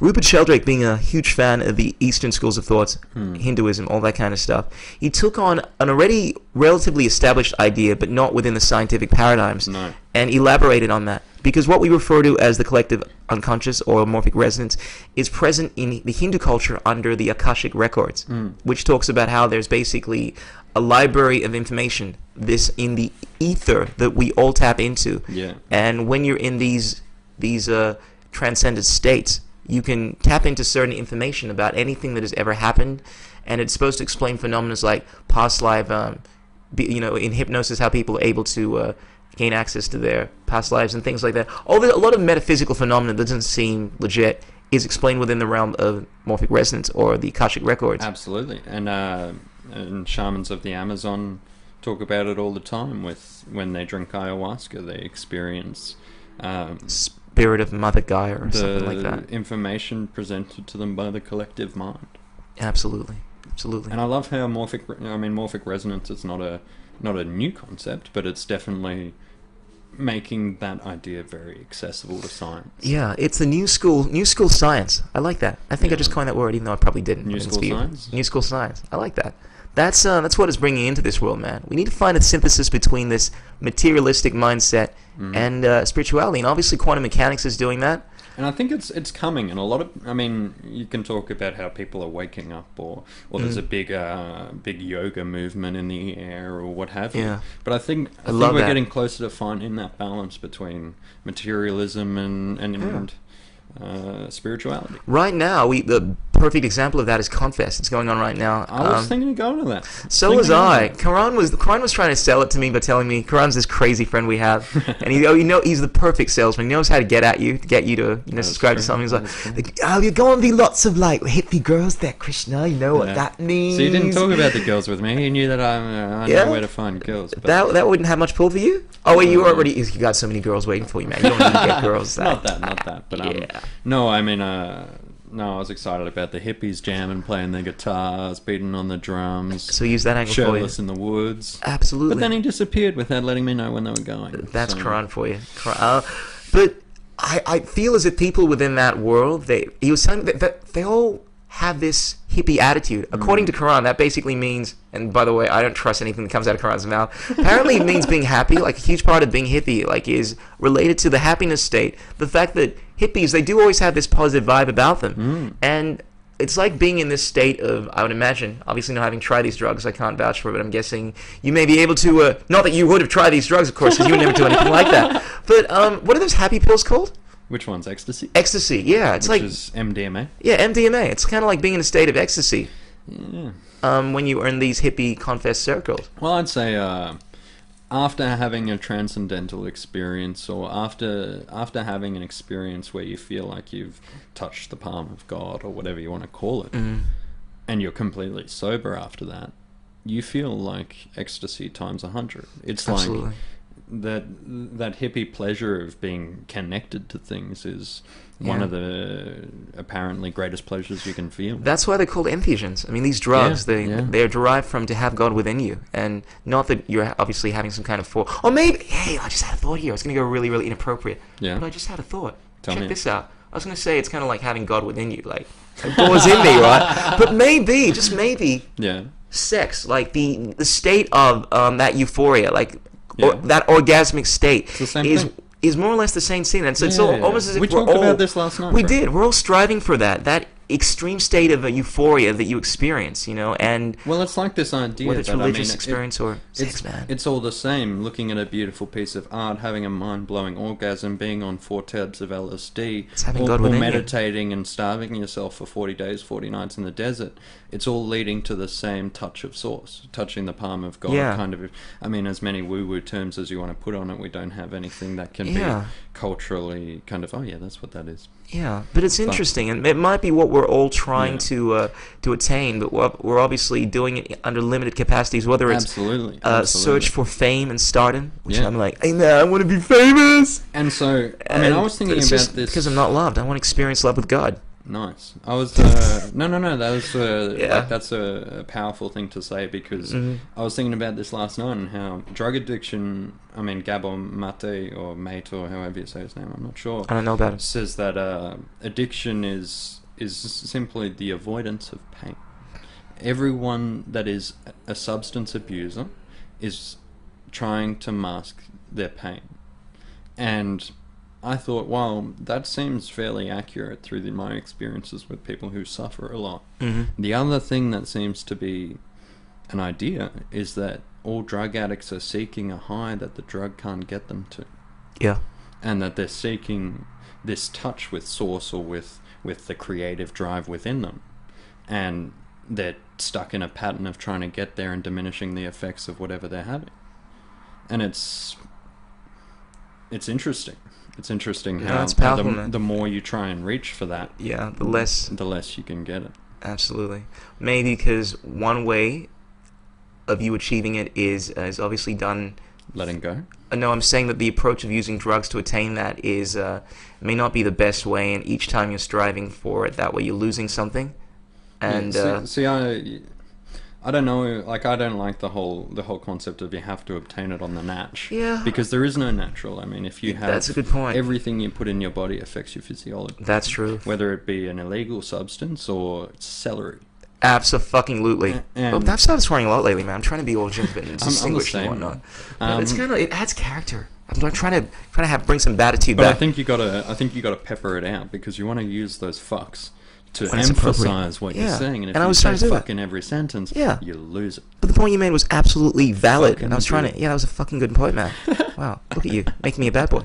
Rupert Sheldrake, being a huge fan of the Eastern schools of thought, Hmm. Hinduism, all that kind of stuff, he took on an already relatively established idea, but not within the scientific paradigms, No. and elaborated on that. Because what we refer to as the collective unconscious or morphic resonance is present in the Hindu culture under the Akashic records, Hmm. which talks about how there's basically a library of information, this in the ether that we all tap into. Yeah. And when you're in these these uh, transcendent states, you can tap into certain information about anything that has ever happened, and it's supposed to explain phenomena like past life. Um, be, you know, in hypnosis, how people are able to uh, gain access to their past lives and things like that. All a lot of metaphysical phenomena that doesn't seem legit is explained within the realm of morphic resonance or the Akashic records. Absolutely, and uh, and shamans of the Amazon talk about it all the time. With when they drink ayahuasca, they experience um, Spirit of Mother Gaia or the something like that. information presented to them by the collective mind. Absolutely, absolutely. And I love how morphic. I mean, morphic resonance is not a not a new concept, but it's definitely making that idea very accessible to science. Yeah, it's the new school new school science. I like that. I think I just coined that word, even though I probably didn't. New school science? New school science. I like that. That's uh, that's what it's bringing into this world, man. We need to find a synthesis between this materialistic mindset Mm. and uh, spirituality, and obviously quantum mechanics is doing that. And I think it's it's coming, and a lot of I mean, you can talk about how people are waking up, or or there's a Mm. big uh, big yoga movement in the air, or what have you. Yeah. But I think I, I think we're that. getting closer to finding that balance between materialism and and, and uh, spirituality. Right now, we the perfect example of that is ConFest. It's going on right now. I was Um, thinking of going to that. So was I. Karan was Karan was trying to sell it to me by telling me Karan's this crazy friend we have, and he oh you know he's the perfect salesman. He knows how to get at you, to get you to you know That's subscribe true. to something. He's like, oh, you're going to be lots of like hippie girls there, Krishna. You know what that means. So you didn't talk about the girls with me. He knew that I'm, uh, I Yeah. know where to find girls. But that. That wouldn't have much pull for you. Oh wait, you already you got so many girls waiting for you, man. You don't need to get girls. That. not that, not that. But um, Yeah. No, I mean, uh, no, I was excited about the hippies jamming, playing their guitars, beating on the drums, So use that angle for you. shirtless in the woods. Absolutely. But then he disappeared without letting me know when they were going. That's so- Karan for you. Uh, but I, I feel as if people within that world, they he was telling me that, that they all have this hippie attitude. According to Karan, that basically means, and by the way, I don't trust anything that comes out of Karan's mouth. Apparently, it means being happy. Like a huge part of being hippie, like is related to the happiness state. The fact that hippies, they do always have this positive vibe about them, and it's like being in this state of I would imagine, obviously not having tried these drugs, I can't vouch for it, but I'm guessing you may be able to. Uh, not that you would have tried these drugs, of course, because you would never do anything like that. But um, what are those happy pills called? Which one's ecstasy? Ecstasy. Yeah, it's Which like is MDMA. yeah, MDMA. It's kind of like being in a state of ecstasy Yeah. um, when you are in these hippie ConFest circles. Well, I'd say uh, after having a transcendental experience, or after after having an experience where you feel like you've touched the palm of God, or whatever you want to call it, Mm-hmm. and you're completely sober after that, you feel like ecstasy times a hundred. It's Absolutely. like that that hippie pleasure of being connected to things is one Yeah. of the apparently greatest pleasures you can feel. That's why they're called entheogens. I mean, these drugs, Yeah, they yeah. they're derived from to have God within you, and not that you're obviously having some kind of thought. Or maybe, hey, I just had a thought here. It's going to go really, really inappropriate. Yeah. But I just had a thought. Tell Check me. this out. I was going to say it's kind of like having God within you, like it God's in me, right? But maybe, just maybe, yeah. sex, like the the state of um, that euphoria, like or, that orgasmic state, the same is thing. Is more or less the same scene. And so it's all, yeah, yeah. almost as if We we're talked about this last night, We right? did. We're all striving for that. That extreme state of a euphoria that you experience, you know, and Well, it's like this idea whether it's that, I religious mean, it- experience or sex, it's, man. it's all the same. Looking at a beautiful piece of art, having a mind-blowing orgasm, being on four tabs of LSD, or, or within you. meditating and starving yourself for forty days, forty nights in the desert. It's all leading to the same touch of source, touching the palm of God. Yeah. Kind of. I mean, as many woo-woo terms as you want to put on it, we don't have anything that can Yeah. be culturally kind of. Oh yeah, that's what that is. Yeah, but it's interesting, and it might be what we're all trying Yeah. to uh, to attain, but we're, we're obviously doing it under limited capacities. Whether it's Absolutely. uh, absolutely. search for fame and stardom, which Yeah. I'm like, hey man, I want to be famous. And so, I mean, I was thinking about this because I'm not loved. I want to experience love with God. Nice. I was uh, no, no, no. That was uh, Yeah. like, that's a, a powerful thing to say because Mhm. I was thinking about this last night and how drug addiction. I mean, Gabor Mate or Mate or however you say his name. I'm not sure. I don't know about it. Says that uh, addiction is is simply the avoidance of pain. Everyone that is a substance abuser is trying to mask their pain, and I thought, well, that seems fairly accurate through the, my experiences with people who suffer a lot. hmm The other thing that seems to be an idea is that all drug addicts are seeking a high that the drug can't get them to, Yeah. and that they're seeking this touch with source or with with the creative drive within them, and they're stuck in a pattern of trying to get there and diminishing the effects of whatever they're having, and it's it's interesting. It's interesting Yeah, how, how the, the more you try and reach for that, Yeah. The less the less you can get it. Absolutely. Maybe because one way of you achieving it is uh, is obviously done. Letting go. Uh, no, I'm saying that the approach of using drugs to attain that is uh, may not be the best way, and each time you're striving for it, that way you're losing something. And Yeah, see, uh, see, I, I don't know. Like, I don't like the whole the whole concept of you have to obtain it on the natch. Yeah. Because there is no natural. I mean, if you have That's a good point. everything you put in your body affects your physiology. That's true. Whether it be an illegal substance or celery. Absolutely. Oh, I've started swearing a lot lately, man. I'm trying to be all gentle and distinguished and whatnot. But it's Um, kind of it adds character. I'm trying to trying to have bring some attitude But I think you gotta. I think you gotta pepper it out because you want to use those fucks to When emphasize what Yeah. you're saying. And if And I you was say trying to do that. fuck in every sentence, Yeah. you lose it. But the point you made was absolutely valid, Fucking and I was trying to. Yeah, that was a fucking good point, man. wow, look at you, making me a bad boy.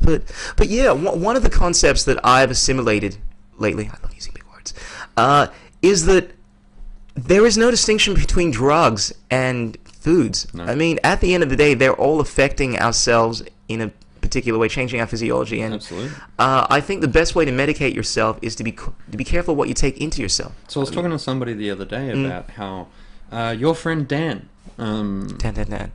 But but yeah, one one of the concepts that I've assimilated lately, I love using big words, uh, is that there is no distinction between drugs and foods. No. I mean, at the end of the day, they're all affecting ourselves in a particular way, changing our physiology. And Absolutely. uh, I think the best way to medicate yourself is to be to be careful what you take into yourself. So I was talking to somebody the other day Mm. about how uh, your friend Dan, um, Dan, Dan, Dan.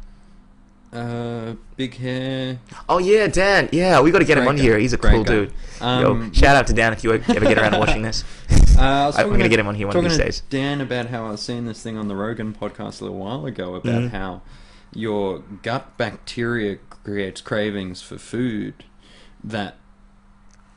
uh, big hair. Oh yeah, Dan. Yeah, we got to get him on guy. here. He's a Great cool guy. dude. Um, Yo, shout out to Dan if you ever get around to watching this. Uh, I talking gonna to- get him on here one of these to days. Dan about how I was seeing this thing on the Rogan podcast a little while ago about Mhm. how your gut bacteria creates cravings for food that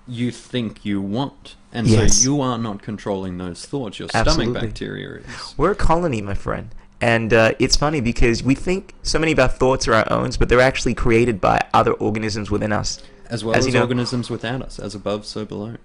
you think you want. And Yes. so you are not controlling those thoughts. Your Absolutely. stomach bacteria is. We're a colony, my friend. And uh, it's funny because we think so many of our thoughts are our own, but they're actually created by other organisms within us. As well As as, you know- organisms without us, as above, so below.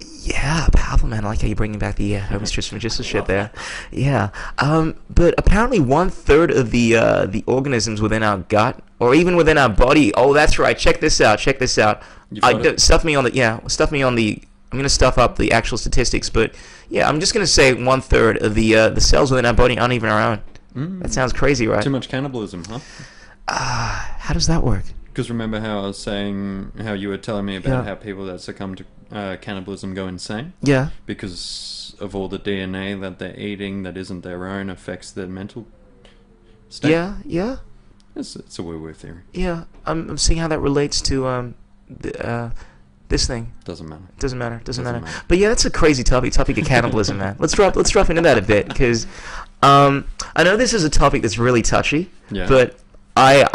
Yeah, powerful man. I like how you're bringing back the uh, Hermes Trismegistus shit there. Yeah. Um, but apparently, one third of the uh, the organisms within our gut, or even within our body. Oh, that's right. Check this out. Check this out. I got don't- it? stuff me on the yeah. Stuff me on the. I'm gonna stuff up the actual statistics, but yeah, I'm just gonna say one third of the uh, the cells within our body aren't even our own. Mm. That sounds crazy, right? Too much cannibalism, huh? Ah, how does that work? Because remember how I was saying how you were telling me about Yeah. how people that succumb to uh, cannibalism go insane Yeah. because of all the DNA that they're eating that isn't their own affects their mental state. Yeah. Yeah. it's, it's a woo-woo theory. Yeah. I'm, I'm seeing how that relates to um, the, uh, this thing. Doesn't matter. Doesn't matter. Doesn't, Doesn't matter. matter. But yeah, that's a crazy topic. Topic of cannibalism, man. Let's drop. Let's drop into that a bit because um, I know this is a topic that's really touchy. Yeah. But I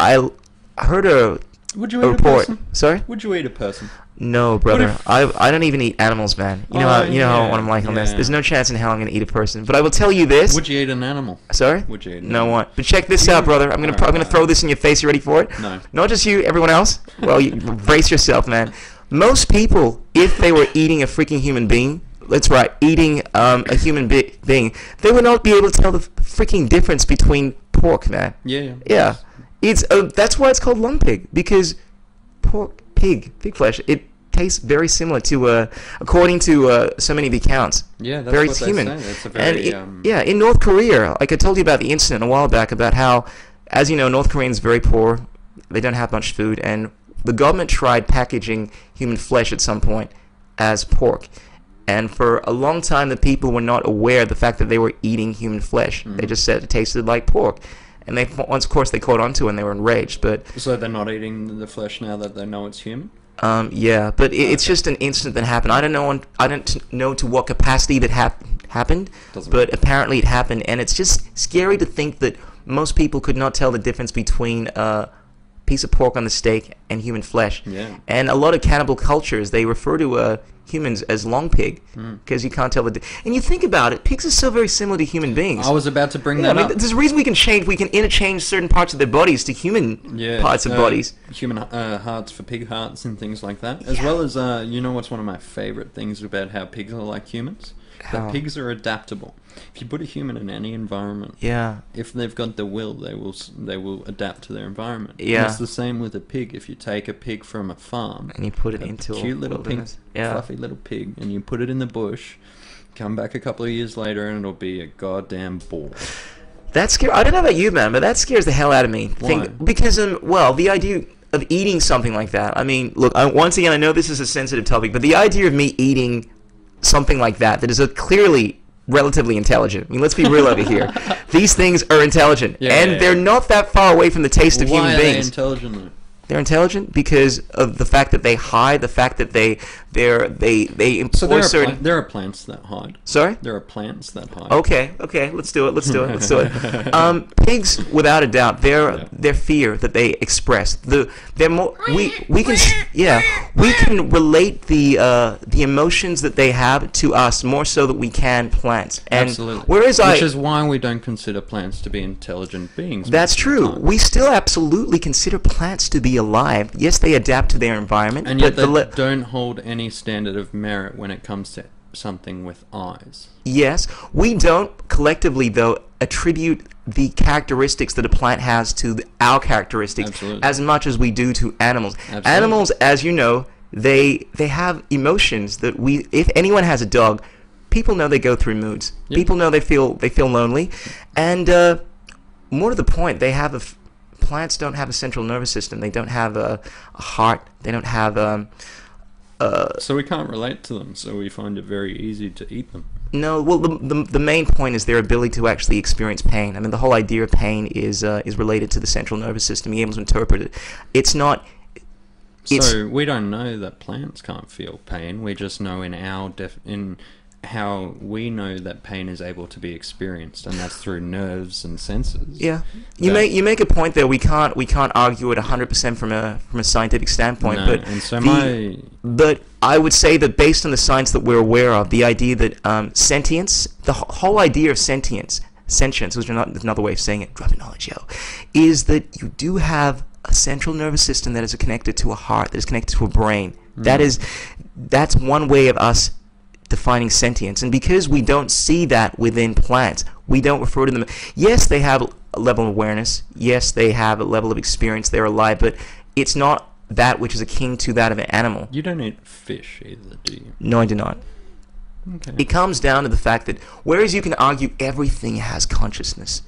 I heard a, Would you a eat a report. person? Sorry. Would you eat a person? No, brother. if- I I don't even eat animals, man. You know how Oh, you know how yeah, what I'm like on this. There's no chance in hell I'm gonna eat a person. But I will tell you this. Would you eat an animal? Sorry. Would you eat No one. But check this You out, brother. I'm gonna I'm gonna throw this in your face. You ready for it? No. Not just you, everyone else. Well, you brace yourself, man. Most people, if they were eating a freaking human being, that's right, eating um, a human be- being, they would not be able to tell the freaking difference between pork, man. Yeah. Yeah, it's uh, that's why it's called long pig because pork, pig, pig flesh. It tastes very similar to, uh, according to uh, so many of the accounts. Yeah, that's very what they human. say. That's a and it- um, yeah, in North Korea, like I told you about the incident a while back about how, as you know, North Koreans very poor. They don't have much food, and the government tried packaging human flesh at some point as pork. And for a long time, the people were not aware of the fact that they were eating human flesh. Mm-hmm. They just said it tasted like pork. And they once, of course, they caught on to it and they were enraged. But So they're not eating the flesh now that they know it's human. um, yeah, but it, it's just an incident that happened. I don't know. On, I don't know to what capacity that hap- happened, Doesn't but matter. apparently it happened, and it's just scary to think that most people could not tell the difference between a piece of pork on the steak and human flesh. Yeah. And a lot of cannibal cultures they refer to uh, humans as long pig Hmm. because you can't tell the. Di- and you think about it, pigs are so very similar to human beings. I was about to bring Yeah, I that mean, up. there's a reason we can change. We can interchange certain parts of their bodies to human yeah, parts of uh, bodies. Human uh, hearts for pig hearts and things like that. As Yeah. well as, uh, you know what's one of my favorite things about how pigs are like humans? How? That pigs are adaptable. If you put a human in any environment, Yeah. if they've got the will, they will they will adapt to their environment. And Yeah. it's the same with a pig. If you take a pig from a farm, And you put it a into a cute little pink, wilderness. Yeah. fluffy little pig, and you put it in the bush, come back a couple of years later, and it'll be a goddamn ball. That scare. I don't know about you, man, but that scares the hell out of me. Think- Why? because um, well, the idea of eating something like that. I mean, look. I, once again, I know this is a sensitive topic, but the idea of me eating something like that that is a clearly relatively intelligent. I mean, let's be real over here. These things are intelligent, Yeah, and yeah, they're yeah. not that far away from the taste of Why human are they beings. intelligent? they're intelligent because of the fact that they hide, the fact that they they're they they employ So there are, certain. pla- there are plants that hide. Sorry. There are plants that hide. Okay, okay, let's do it. Let's do it. Let's do it. Um, pigs, without a doubt, their Yeah. their fear that they express, the they're more we we can yeah we can relate the uh, the emotions that they have to us more so that we can plants. And Absolutely. Whereas I Which is why we don't consider plants to be intelligent beings. that's most of the true. We still absolutely consider plants to be alive. Yes, they adapt to their environment, and yet they le- don't hold any standard of merit when it comes to something with eyes. Yes, we don't collectively though attribute the characteristics that a plant has to the, our characteristics Absolutely. as much as we do to animals. Absolutely. Animals, as you know, they they have emotions that we. If anyone has a dog, people know they go through moods. Yep. People know they feel they feel lonely, and uh, more to the point, they have a. Plants don't have a central nervous system. They don't have a, a heart. They don't have um, So we can't relate to them, so we find it very easy to eat them. No, well, the, the, the main point is their ability to actually experience pain. I mean, the whole idea of pain is uh, is related to the central nervous system, being able to interpret it. It's not. It's, So we don't know that plants can't feel pain. We just know in our def- in how we know that pain is able to be experienced, and that's through nerves and senses. yeah, you make you make a point there. We can't we can't argue it hundred percent from a from a scientific standpoint. No, but and so the- my But I would say that based on the science that we're aware of, the idea that um, sentience, the whole idea of sentience, sentience, which is another way of saying it, drop knowledge, yo, is that you do have a central nervous system that is connected to a heart, that is connected to a brain. That is, that's one way of us defining sentience. And because we don't see that within plants, we don't refer to them. Yes, they have a level of awareness. Yes, they have a level of experience. They're alive, but it's not that which is akin to that of an animal. you don't eat fish either, do you? No, I do not. Okay. It comes down to the fact that whereas you can argue everything has consciousness,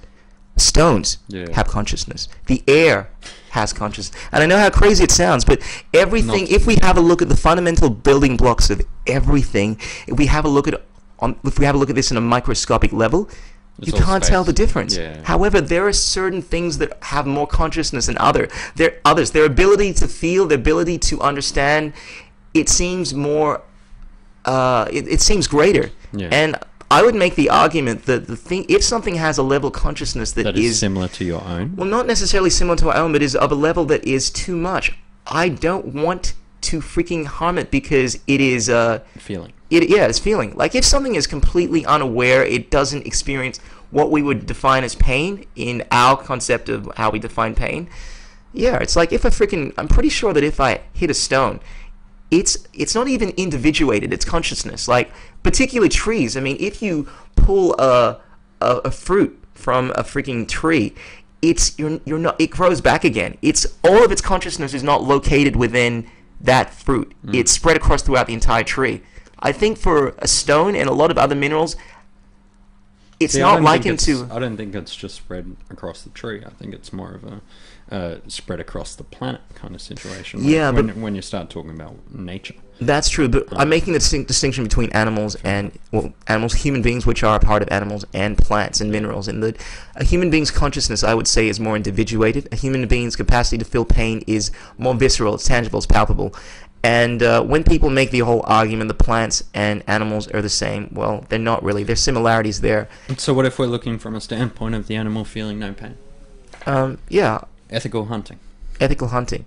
stones Yeah. have consciousness, the air has consciousness. And I know how crazy it sounds, but everything, Not- if we have a look at the fundamental building blocks of everything, if we have a look at on, if we have a look at this in a microscopic level, It's you can't tell the difference. Yeah. However, there are certain things that have more consciousness than other. There others. Their ability to feel, their ability to understand, it seems more. Uh, it, it seems greater. Yeah. And I would make the argument that the thing, if something has a level of consciousness that, that is, similar to your own. well, not necessarily similar to our own, but is of a level that is too much. I don't want to freaking harm it because it is. Uh, feeling. it, yeah, it's feeling. Like if something is completely unaware, it doesn't experience what we would define as pain in our concept of how we define pain. Yeah, it's like if a freaking. I'm pretty sure that if I hit a stone, it's it's not even individuated. It's consciousness. Like particular trees. I mean, if you pull a a, a fruit from a freaking tree, it's you're you're not. It grows back again. It's all of its consciousness is not located within that fruit. Mm. It's spread across throughout the entire tree. I think for a stone and a lot of other minerals, it's See, not likened it's- to. I don't think it's just spread across the tree. I think it's more of a uh, spread across the planet kind of situation. when- Yeah, when, but- when you start talking about nature. That's true, but I'm making the distinct distinction between animals and well, animals, human beings, which are a part of animals, and plants and minerals. And the a human being's consciousness, I would say, is more individuated. A human being's capacity to feel pain is more visceral, it's tangible, it's palpable. And uh, when people make the whole argument that plants and animals are the same, well, they're not really. There's similarities there. So what if we're looking from a standpoint of the animal feeling no pain? Um, yeah, Ethical hunting. ethical hunting.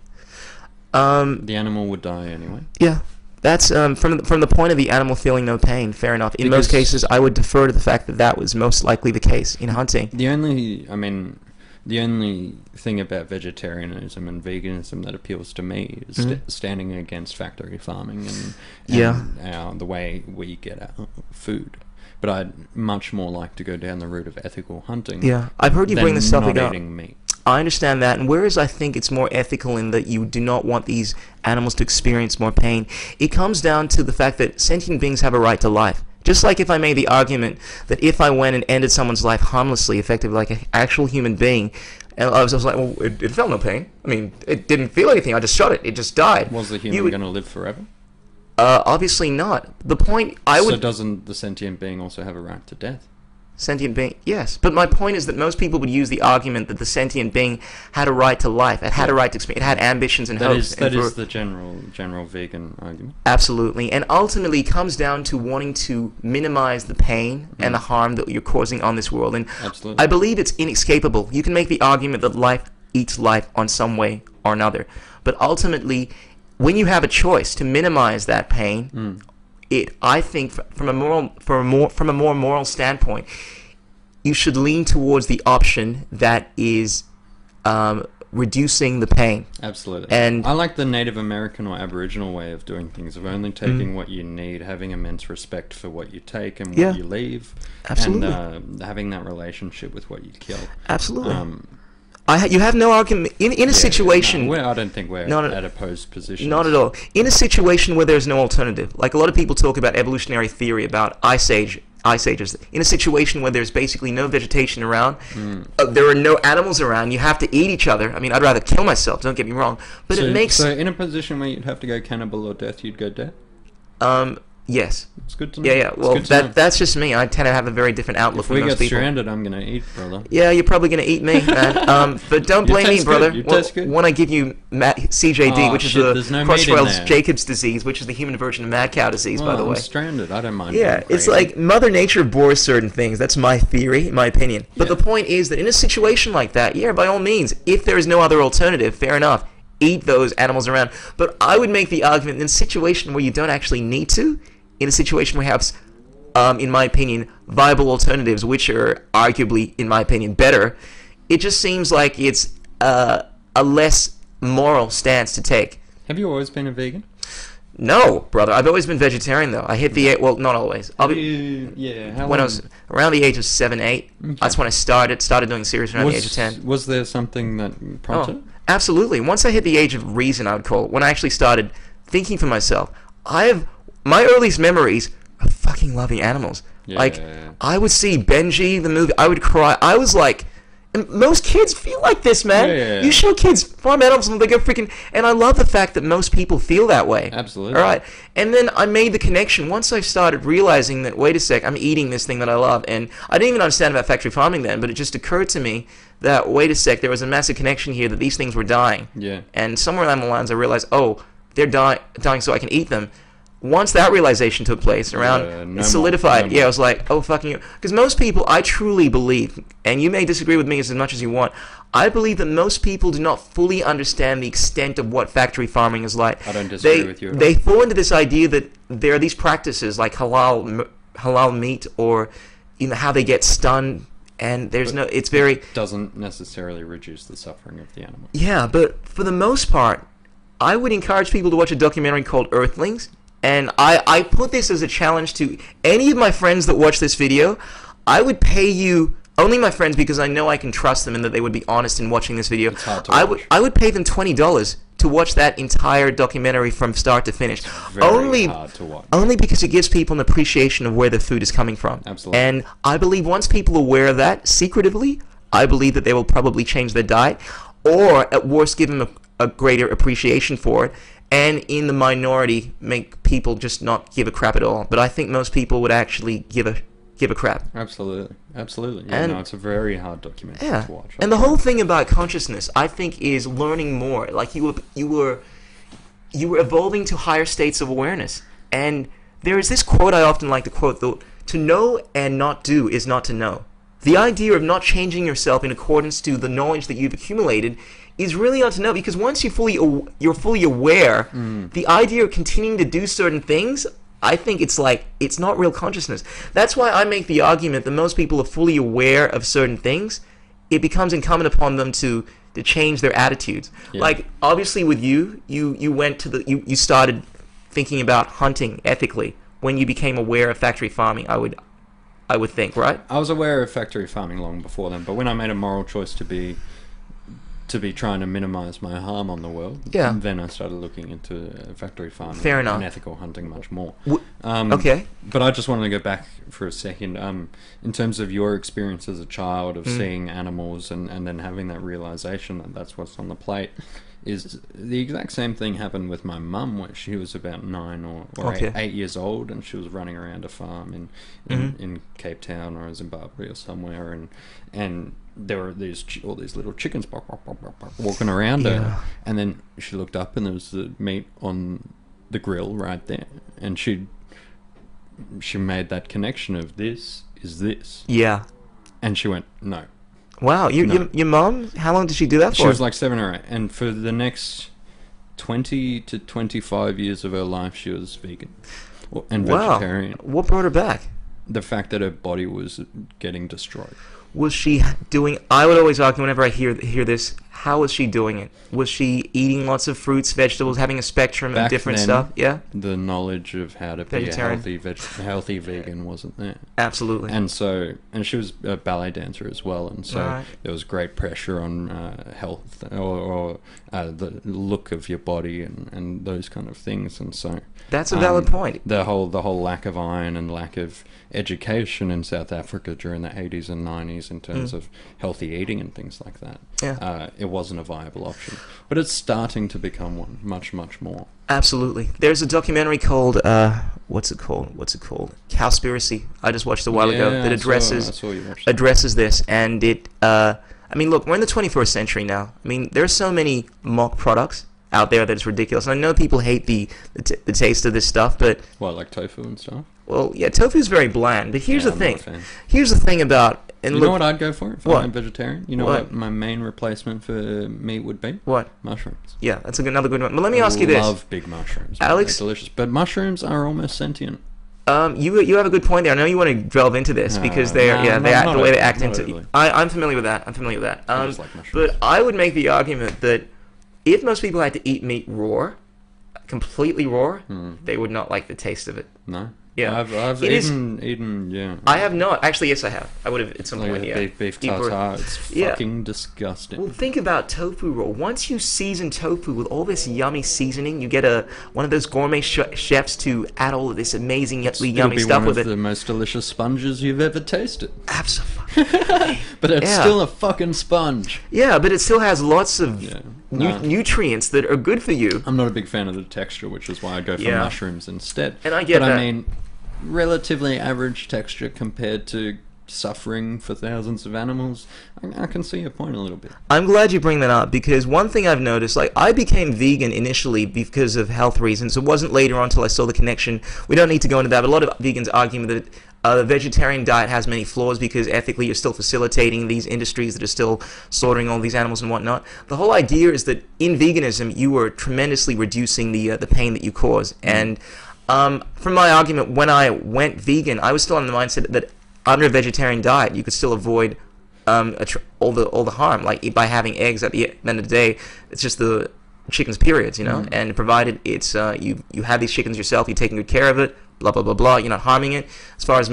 Um, The animal would die anyway. Yeah, that's um, from the, from the point of the animal feeling no pain. Fair enough. In most cases, I would defer to the fact that that was most likely the case in hunting. The only, I mean, the only thing about vegetarianism and veganism that appeals to me is st- Mhm. standing against factory farming and, and Yeah. our, the way we get our food. But I'd much more like to go down the route of ethical hunting. Yeah, I've heard you bring this up. eating meat. I understand that, and whereas I think it's more ethical in that you do not want these animals to experience more pain, it comes down to the fact that sentient beings have a right to life. Just like if I made the argument that if I went and ended someone's life harmlessly, effectively like an actual human being, and I was, I was like, well, it, it felt no pain. I mean, it didn't feel anything. I just shot it. It just died. Was the human going to live forever? Uh, obviously not. The point I so would doesn't the sentient being also have a right to death? Sentient being, yes. But my point is that most people would use the argument that the sentient being had a right to life, it had a right to experience, it had ambitions and That hopes. is that and is the general general vegan argument. Absolutely. And ultimately comes down to wanting to minimize the pain and the mm. harm that you're causing on this world. And Absolutely. I believe it's inescapable. You can make the argument that life eats life on some way or another. But ultimately, when you have a choice to minimize that pain, mm. It I think from a moral from a more from a more moral standpoint, you should lean towards the option that is um, reducing the pain. Absolutely. And- I like the Native American or Aboriginal way of doing things, of only taking what you need, having immense respect for what you take and what Yeah. you leave, Absolutely. and uh, having that relationship with what you kill. Absolutely. Um, I ha- you have no argument in in a yeah, situation. no, I don't think we're not no, at opposed positions. Not at all. In a situation where there's no alternative, like a lot of people talk about evolutionary theory about ice age, ice ages. In a situation where there's basically no vegetation around, Hmm. uh, there are no animals around. You have to eat each other. I mean, I'd rather kill myself. Don't get me wrong, but so, it makes so in a position where you'd have to go cannibal or death, you'd go death. um yes, It's good to know. yeah, yeah. Well, good to know. that that's just me. I tend to have a very different outlook if we than most get people. stranded, I'm gonna eat, brother. Yeah, you're probably gonna eat me, man. Um, but don't You blame me, taste good. brother. You taste good. When I give you ma- CJD, Oh, which is shit, the there's no meat in Creutzfeldt's there. Jacobs disease, which is the human version of mad cow disease, by Well, the I'm way. stranded. I don't mind. Yeah, being it's crazy. like Mother Nature bores certain things. That's my theory, my opinion. But the point is that in a situation like that, yeah, by all means, if there is no other alternative, fair enough, eat those animals around. But I would make the argument in a situation where you don't actually need to, in a situation where you have, um, in my opinion, viable alternatives, which are arguably, in my opinion, better, it just seems like it's uh, a less moral stance to take. Have you always been a vegan? No, brother. I've always been vegetarian, though. I hit the eight. Well, not always. I'll be, You- yeah. How when I was around the age of seven, eight. That's when I started started doing serious around was, the age of ten. Was there something that prompted? Oh, absolutely. Once I hit the age of reason, I would call it. When I actually started thinking for myself, I have my earliest memories of fucking loving animals. Like Yeah. I would see Benji the movie. I would cry. I was like. And most kids feel like this, man. Yeah. You show kids farm animals and they go freaking. And I love the fact that most people feel that way. Absolutely. All right. And then I made the connection once I started realizing that, wait a sec, I'm eating this thing that I love. And I didn't even understand about factory farming then, but it just occurred to me that, wait a sec, there was a massive connection here that these things were dying. Yeah. And somewhere along the lines, I realized, oh, they're die- dying so I can eat them. Once that realization took place, around it solidified. yeah, I was like, oh fucking, you because most people, I truly believe, and you may disagree with me as much as you want. I believe that most people do not fully understand the extent of what factory farming is like. I don't disagree they, with you They fall into this idea that there are these practices like halal, m- halal meat, or you know how they get stunned, and there's no. It's very Doesn't necessarily reduce the suffering of the animal. yeah, but for the most part, I would encourage people to watch a documentary called Earthlings. And I, I put this as a challenge to any of my friends that watch this video. I would pay you only my friends because I know I can trust them and that they would be honest in watching this video. hard to I would I would pay them twenty dollars to watch that entire documentary from start to finish. Very only hard to watch. only because it gives people an appreciation of where the food is coming from. Absolutely. And I believe once people are aware of that secretively, I believe that they will probably change their diet, or at worst, give them a, a greater appreciation for it. And in the minority, make people just not give a crap at all. But I think most people would actually give a give a crap. Absolutely, absolutely. Yeah, And- no, it's a very hard documentary Yeah. to watch. And the whole thing about consciousness, I think, is learning more. Like you were, you were, you were evolving to higher states of awareness. And there is this quote I often like to quote: "though To know and not do is not to know." The idea of not changing yourself in accordance to the knowledge that you've accumulated is really not to know because once you fully aw- you're fully aware, mm. the idea of continuing to do certain things, I think it's like it's not real consciousness. That's why I make the argument that most people are fully aware of certain things. It becomes incumbent upon them to to change their attitudes. Like obviously with you, you you went to the you, you started thinking about hunting ethically when you became aware of factory farming. I would I would think, right? I was aware of factory farming long before then, but when I made a moral choice to be to be trying to minimize my harm on the world, Yeah. And then I started looking into factory farming Fair and enough. ethical hunting much more. Um, okay. But I just wanted to go back for a second. Um, in terms of your experience as a child of Mm. seeing animals and, and then having that realization that that's what's on the plate, is the exact same thing happened with my mum when she was about nine or, or Okay. eight, eight years old and she was running around a farm in in, Mhm. in Cape Town or Zimbabwe or somewhere and and there were these all these little chickens walking around Yeah. her and then she looked up and there was the meat on the grill right there and she she made that connection of this is this Yeah. and she went no Wow. Your No. your, your mom? How long did she do that for? she was like seven or eight, and for the next twenty to twenty-five years of her life, she was vegan and wow. vegetarian. What brought her back? The fact that her body was getting destroyed. Was she doing? I would always argue whenever I hear hear this. How was she doing it? Was she eating lots of fruits, vegetables, having a spectrum of different then, stuff? Yeah, The knowledge of how to be a healthy, veg- healthy vegan wasn't there. absolutely. And so, and she was a ballet dancer as well, and so Right. there was great pressure on uh, health or, or uh, the look of your body and, and those kind of things, and so That's a valid um, point. The whole the whole lack of iron and lack of education in South Africa during the 80s and 90s in terms Mm. of healthy eating and things like that. Yeah. Uh, it wasn't a viable option, but it's starting to become one much much more. Absolutely. There's a documentary called uh, what's it called? What's it called? Cowspiracy. I just watched a while ago that saw- addresses saw that. addresses this, and it. Uh, I mean, look, we're in the 21st century now. I mean, there's so many mock products out there that it's ridiculous. And I know people hate the the, t- the taste of this stuff, but What like tofu and stuff? well, yeah, tofu's very bland. But here's Yeah, the I'm thing. Here's the thing about and you look know what I'd go for if What? I'm vegetarian? You know What? what? my main replacement for meat would be? what? Mushrooms. Yeah, that's another good one. But let me ask you this. I love big mushrooms. Alex- They're delicious. But mushrooms are almost sentient. Um, you you have a good point there. I know you want to delve into this because they're yeah they act, the way they act into. overly. I I'm familiar with that. I'm familiar with that. I Um, just like but I would make the argument that if most people had to eat meat raw, completely raw, Hmm. they would not like the taste of it. No. Yeah. I've, I've It is- eaten, eaten, yeah. I have not actually. Yes, I have. I would have at some Like point. a Yeah. beef, beef tartare. It's Yeah. fucking disgusting. Well, think about tofu roll. Once you season tofu with all this yummy seasoning, you get a one of those gourmet sh- chefs to add all of this amazing, It'll yummy be stuff one with of it. the most delicious sponges you've ever tasted. Absolutely. But it's Yeah. still a fucking sponge. yeah, but it still has lots of Yeah. nu- nutrients that are good for you. I'm not a big fan of the texture, which is why I go for mushrooms instead. And I get but that. I mean, relatively average texture compared to suffering for thousands of animals. I, I can see your point a little bit. I'm glad you bring that up because one thing I've noticed, like I became vegan initially because of health reasons. It wasn't later on until I saw the connection. We don't need to go into that. But a lot of vegans argue that uh, the vegetarian diet has many flaws because ethically you're still facilitating these industries that are still slaughtering all these animals and whatnot. The whole idea is that in veganism you are tremendously reducing the uh, the pain that you cause. And um, from my argument, when I went vegan, I was still in the mindset that under a vegetarian diet you could still avoid um, all the all the harm. Like by having eggs at the end of the day, it's just the chicken's periods, you know. And provided it's uh, you you have these chickens yourself, you're taking good care of it, blah blah blah blah. You're not harming it. As far as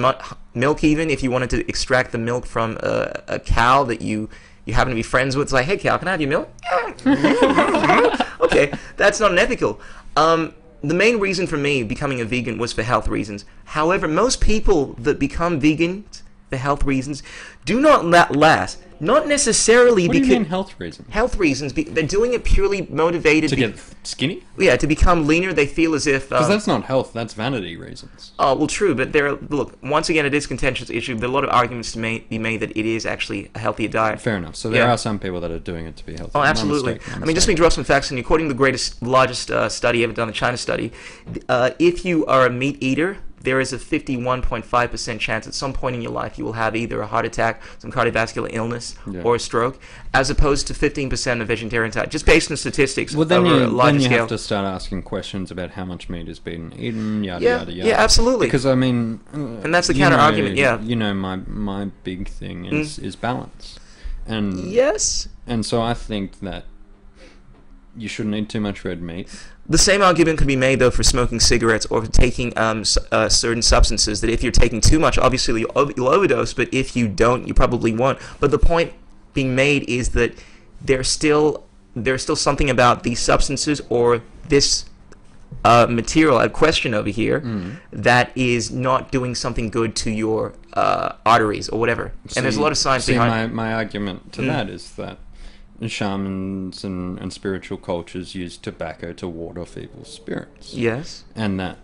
milk, even if you wanted to extract the milk from a, a cow that you you happen to be friends with, it's like, hey cow, can I have your milk? okay, that's not unethical. Um, the main reason for me becoming a vegan was for health reasons. However, most people that become vegans for health reasons do not la- last. Not necessarily What do because you mean health reasons? health reasons. Be- they're doing it purely motivated To be- get skinny? yeah to become leaner. They feel as if Because um, that's not health, that's vanity reasons. Oh well, true, but there. Are, look, once again, it is a contentious issue. There are a lot of arguments to ma- be made that it is actually a healthier diet. Fair enough. So there Yeah. are some people that are doing it to be healthy. Oh, absolutely. mistake, my I mean, just let me mistake. drop some facts. And according to the greatest, largest uh, study ever done, the China study, uh, if you are a meat eater, there is a 51.5% chance at some point in your life you will have either a heart attack, some cardiovascular illness, Yeah. or a stroke, as opposed to 15% of vegetarian diet. Just based on statistics Well, then over you, then you have to start asking questions about how much meat is being eaten, yada Yeah, yada yada. yeah, absolutely. Because I mean, And that's the counter know- argument, yeah. You know, my my big thing is mm. is balance, and yes. and so I think that you shouldn't eat too much red meat. The same argument could be made though for smoking cigarettes or for taking um, uh, certain substances. That if you're taking too much, obviously you'll, ov- you'll overdose, but if you don't, you probably won't. But the point being made is that there's still there's still something about these substances or this uh, material at question over here that is not doing something good to your uh, arteries or whatever. and there's a lot of science see, behind. my my argument to Mm. that is that shamans and, and spiritual cultures use tobacco to ward off evil spirits. Yes. and that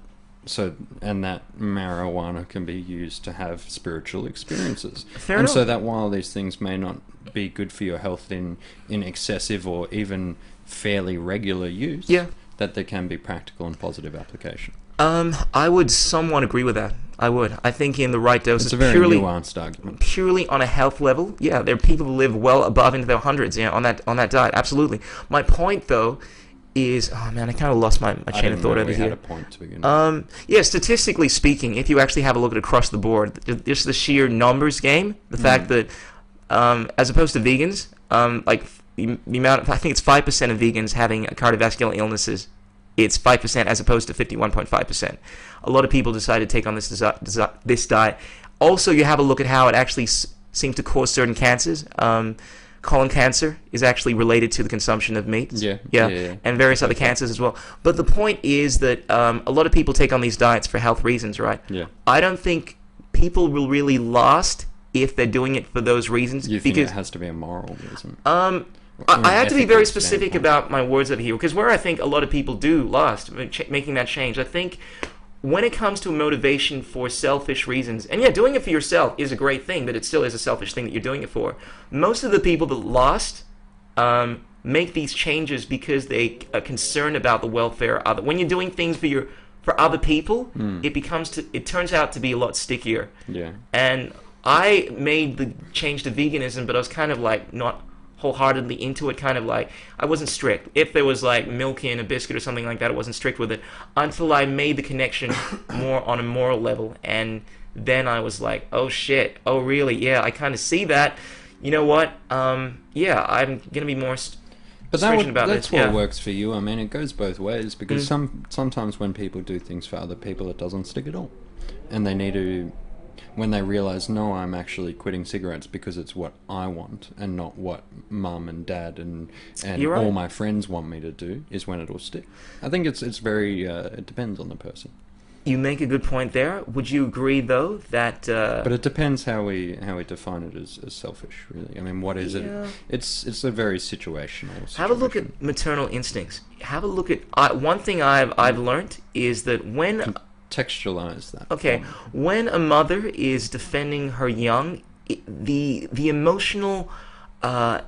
so and that marijuana can be used to have spiritual experiences Fair and so that while these things may not be good for your health in in excessive or even fairly regular use Yeah. that there can be practical and positive application Um, I would somewhat agree with that. I would. I think in the right doses, it's a very purely nuanced argument purely on a health level, yeah, there are people who live well above into their hundreds, yeah, on that on that diet. Absolutely. My point though is, oh man, I kind of lost my, my chain of thought know over we here. had a point to begin with. Um, yeah, statistically speaking, if you actually have a look at across the board, just the sheer numbers game, the fact that, um, as opposed to vegans, um, like the, the amount, of, I think it's five percent of vegans having cardiovascular illnesses. It's five percent as opposed to fifty-one point five percent. A lot of people decide to take on this desi- this diet. Also, you have a look at how it actually s- seems to cause certain cancers. Um, colon cancer is actually related to the consumption of meat. Yeah, yeah, yeah, yeah. and various other cancers as well. But the point is that um, a lot of people take on these diets for health reasons, right? Yeah. I don't think people will really last if they're doing it for those reasons. you think because it has to be a moral reason um, I, I have to be very specific standpoint. about my words over here because where I think a lot of people do last making that change. I think when it comes to motivation for selfish reasons, and yeah, doing it for yourself is a great thing, but it still is a selfish thing that you're doing it for. Most of the people that lost um, make these changes because they are concerned about the welfare of other. When you're doing things for your for other people, Hmm. it becomes to, it turns out to be a lot stickier yeah and I made the change to veganism, but I was kind of like not wholeheartedly into it. Kind of like I wasn't strict. If there was like milk in a biscuit or something like that, I wasn't strict with it until I made the connection more on a moral level, and then I was like, oh shit, oh really? Yeah, I kind of see that. You know what? Um, yeah, I'm gonna be more. St- But that would, about that's this, what yeah. works for you. I mean, it goes both ways because Mm. some sometimes when people do things for other people, it doesn't stick at all, and they need to when they realize, no, I'm actually quitting cigarettes because it's what I want and not what mum and dad and and right. all my friends want me to do is when it'll stick. I think it's it's very uh, it depends on the person, You make a good point there. Would you agree though that? Uh, but it depends how we how we define it as, as selfish. Really, I mean, what is Yeah. it? It's it's a very situational. Situation. Have a look at maternal instincts. Have a look at uh, one thing I've I've learned is that when Contextualize that. okay when a mother is defending her young, the the emotional uh,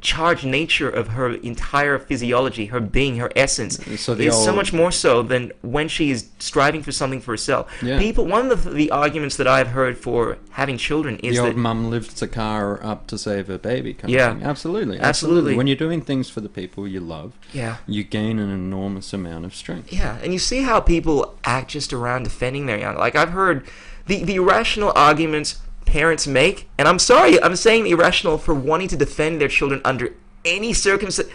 charged nature of her entire physiology, her being, her essence, So is so much more so than when she is striving for something for herself. Yeah. People, one of the, the arguments that I've heard for having children is the that old mum lifts a car up to save her baby. Kind Yeah. of thing. absolutely, Absolutely. When you're doing things for the people you love, yeah. you gain an enormous amount of strength. Yeah, and you see how people act just around defending their young. Like I've heard the the irrational arguments parents make, and I'm sorry, I'm saying irrational for wanting to defend their children under any circumstance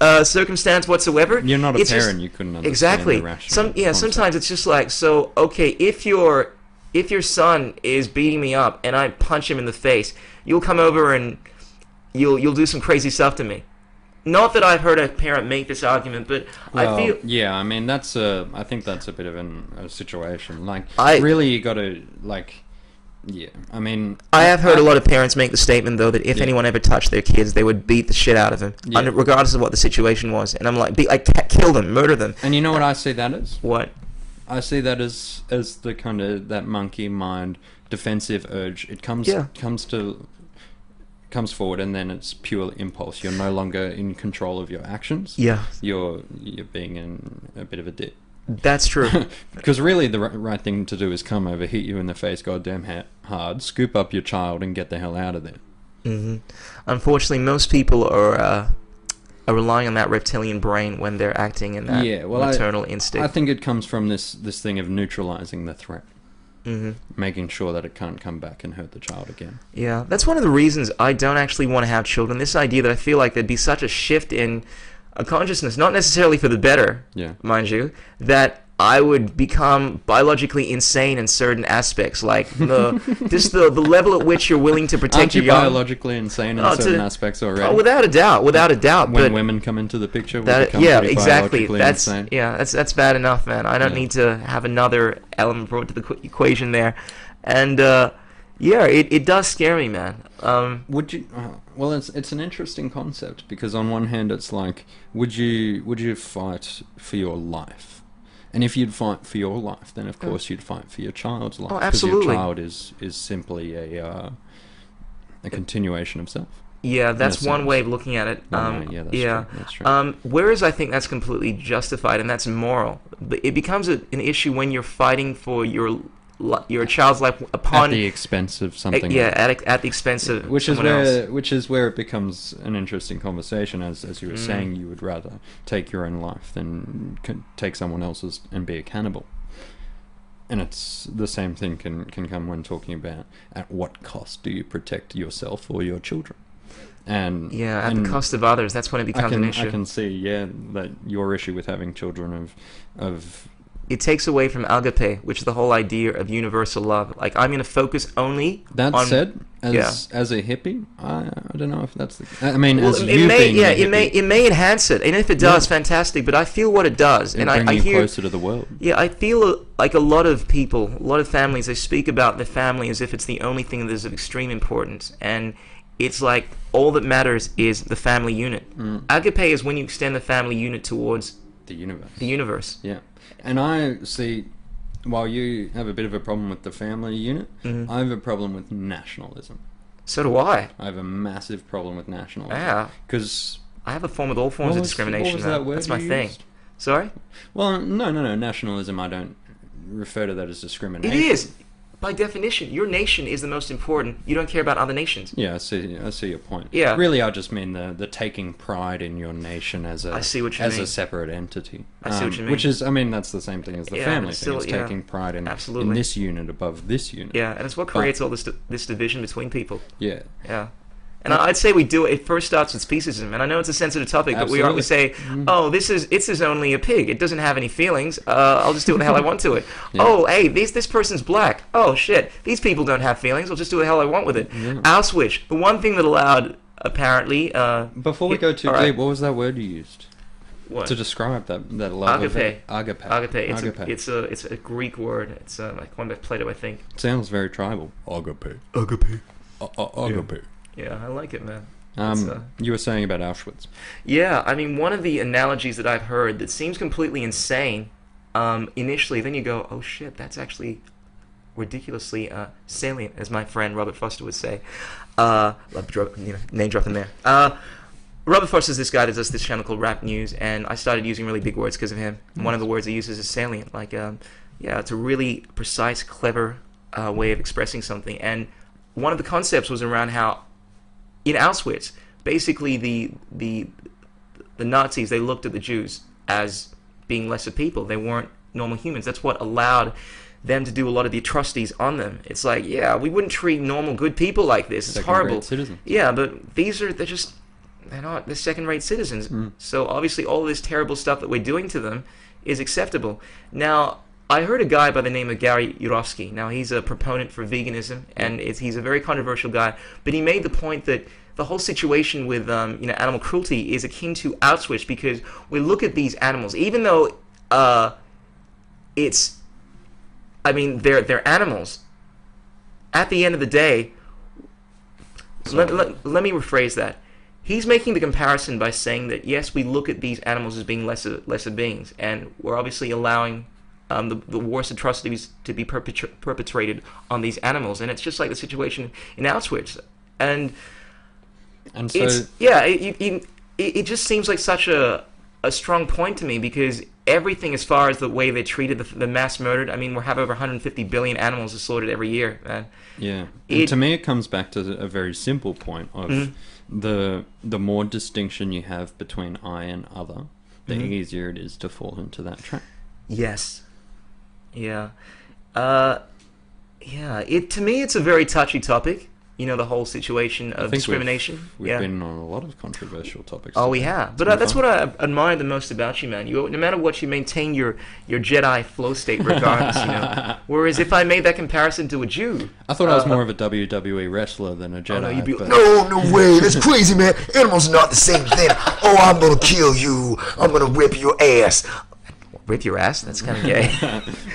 uh, circumstance whatsoever. You're not a It's just- parent; you couldn't understand exactly. Some yeah, concept. sometimes it's just like so. Okay, if your if your son is beating me up and I punch him in the face, you'll come over and you'll you'll do some crazy stuff to me. Not that I've heard a parent make this argument, but Well, I feel yeah, I mean that's a. I think that's a bit of an, a situation. Like, I- really, you got to like. Yeah, I mean, I have heard a lot of parents make the statement though that if Yeah. anyone ever touched their kids, they would beat the shit out of them, Yeah. under, regardless of what the situation was. And I'm like, be, like, kill them, murder them. And you know what I see that as? What? I see that as as the kind of that monkey mind defensive urge. It comes Yeah. comes to comes forward, and then it's pure impulse. You're no longer in control of your actions. Yeah, You're you're being in a bit of a dip. That's true. because really, the right thing to do is come over, hit you in the face, goddamn ha- hard, scoop up your child, and get the hell out of there. hmm Unfortunately, most people are uh, are relying on that reptilian brain when they're acting in that Yeah, well, maternal I instinct. I think it comes from this this thing of neutralizing the threat, hmm making sure that it can't come back and hurt the child again. Yeah, that's one of the reasons I don't actually want to have children. This idea that I feel like there'd be such a shift in a consciousness, not necessarily for the better, Yeah. mind you, that I would become biologically insane in certain aspects, like the just the, the level at which you're willing to protect Aren't you your young. biologically insane in Oh, to- certain aspects already? Oh, without a doubt, without a doubt. when women come into the picture, that become yeah, exactly. That's insane. yeah, that's that's bad enough, man. I don't Yeah. need to have another element brought to the qu- equation there, and uh, yeah, it, it does scare me, man. Um, Would you? Uh, well, it's it's an interesting concept because on one hand, it's like, would you would you fight for your life? And if you'd fight for your life, then of course you'd fight for your child's life. 'cause Oh, absolutely. your child is is simply a uh, a continuation of self. yeah, that's one sense. way of looking at it. Um, way, yeah, that's yeah. true, that's true. Um, whereas I think that's completely justified and that's moral. But it becomes a, an issue when you're fighting for your your child's life upon at the expense of something. yeah else. at, at the expense of which is where else. which is where it becomes an interesting conversation as as you were Mm. saying you would rather take your own life than take someone else's and be a cannibal and it's the same thing can can come when talking about at what cost do you protect yourself or your children and Yeah, at and the cost of others. That's when it I becomes can an issue. I can see yeah that your issue with having children of of It takes away from agape, which is the whole idea of universal love. Like I'm going to focus only. that on, said as yeah. as a hippie I, I don't know if that's the I mean Well, as it you may, yeah, it may, it may enhance it, and if it does, Yeah. fantastic. But I feel what it does, it and I, I hear, closer to the world yeah, I feel like a lot of people, a lot of families, they speak about the family as if it's the only thing that is of extreme importance, and it's like all that matters is the family unit. Mm. Agape is when you extend the family unit towards the universe the universe. Yeah, and I see. While you have a bit of a problem with the family unit, Mhm. I have a problem with nationalism. So do I. I have a massive problem with nationalism. Yeah. Because I have a form with all forms of discrimination. What was that word That's my thing. used? Sorry. Well, no, no, no. Nationalism. I don't refer to that as discrimination. is. By definition, your nation is the most important. You don't care about other nations. Yeah, I see. I see your point. Yeah. Really, I just mean the the taking pride in your nation as a I see what you as mean. a separate entity. I see what um, you mean. Which is, I mean, that's the same thing as the Yeah, family it's thing. It's yeah. taking pride in Absolutely. in this unit above this unit. Yeah, and it's what But- creates all this this division between people. Yeah. Yeah. And I- I'd say we do it. It first starts with speciesism, and I know it's a sensitive topic, but we always say, "Oh, this is it's is only a pig. It doesn't have any feelings. Uh, I'll just do what the hell I want to it." Yeah. Oh, hey, this this person's black. Oh shit, these people don't have feelings. I'll just do what the hell I want with it. Yeah. Auschwitz, the one thing that allowed apparently. Uh, Before we Yeah, go too all right. deep, what was that word you used what? to describe that that love of Agape. agape? Agape. It's Agape. a it's a it's a Greek word. It's uh, like one by Plato, I think. sounds very tribal. Agape. Agape. A- a- Agape. Yeah, I like it, man. Um, uh, you were saying about Auschwitz. Yeah, I mean, one of the analogies that I've heard that seems completely insane um, initially, then you go, oh shit, that's actually ridiculously uh, salient, as my friend Robert Foster would say. Uh, love dro- you know, name dropping there. Uh, Robert Foster is this guy that does this channel called Rap News, and I started using really big words because of him. And One of the words he uses is salient. Like, um, yeah, it's a really precise, clever uh, way of expressing something. And one of the concepts was around how in Auschwitz, basically the the the Nazis they looked at the Jews as being lesser people. They weren't normal humans. That's what allowed them to do a lot of the atrocities on them. It's like, yeah, we wouldn't treat normal good people like this. It's horrible. citizens. Yeah, but these are they're just they're not they're second-rate citizens. Mm. So obviously all this terrible stuff that we're doing to them is acceptable. Now, I heard a guy by the name of Gary Yourofsky. Now he's a proponent for veganism, and it's, he's a very controversial guy. But he made the point that the whole situation with um, you know animal cruelty is akin to Auschwitz because we look at these animals, even though uh, it's, I mean, they're they're animals. At the end of the day, let, let, let me rephrase that. He's making the comparison by saying that yes, we look at these animals as being lesser lesser beings, and we're obviously allowing um, the, the worst atrocities to be perpetra- perpetrated on these animals, and it's just like the situation in Auschwitz, and And so, it's yeah, it, it, it just seems like such a a strong point to me because everything as far as the way they treated the, the mass murdered. I mean, we have over 150 billion animals slaughtered every year, man. yeah. it- and to me, it comes back to a very simple point of Mhm. the the more distinction you have between I and other, the Mhm. easier it is to fall into that trap. Yes. Yeah. Uh, yeah. It to me, it's a very touchy topic. You know, the whole situation of discrimination. We've, we've yeah. been on a lot of controversial topics. Oh, we have. But uh, that's what I admire the most about you, man. You, no matter what, you maintain your your Jedi flow state, regardless. you know. Whereas if I made that comparison to a Jew, I thought I was uh, more of a WWE wrestler than a Jedi. Oh, no, be but- No, no way. That's crazy, man. Animals are not the same thing. Oh, I'm gonna kill you. I'm gonna whip your ass. Rip your ass. That's kind of gay.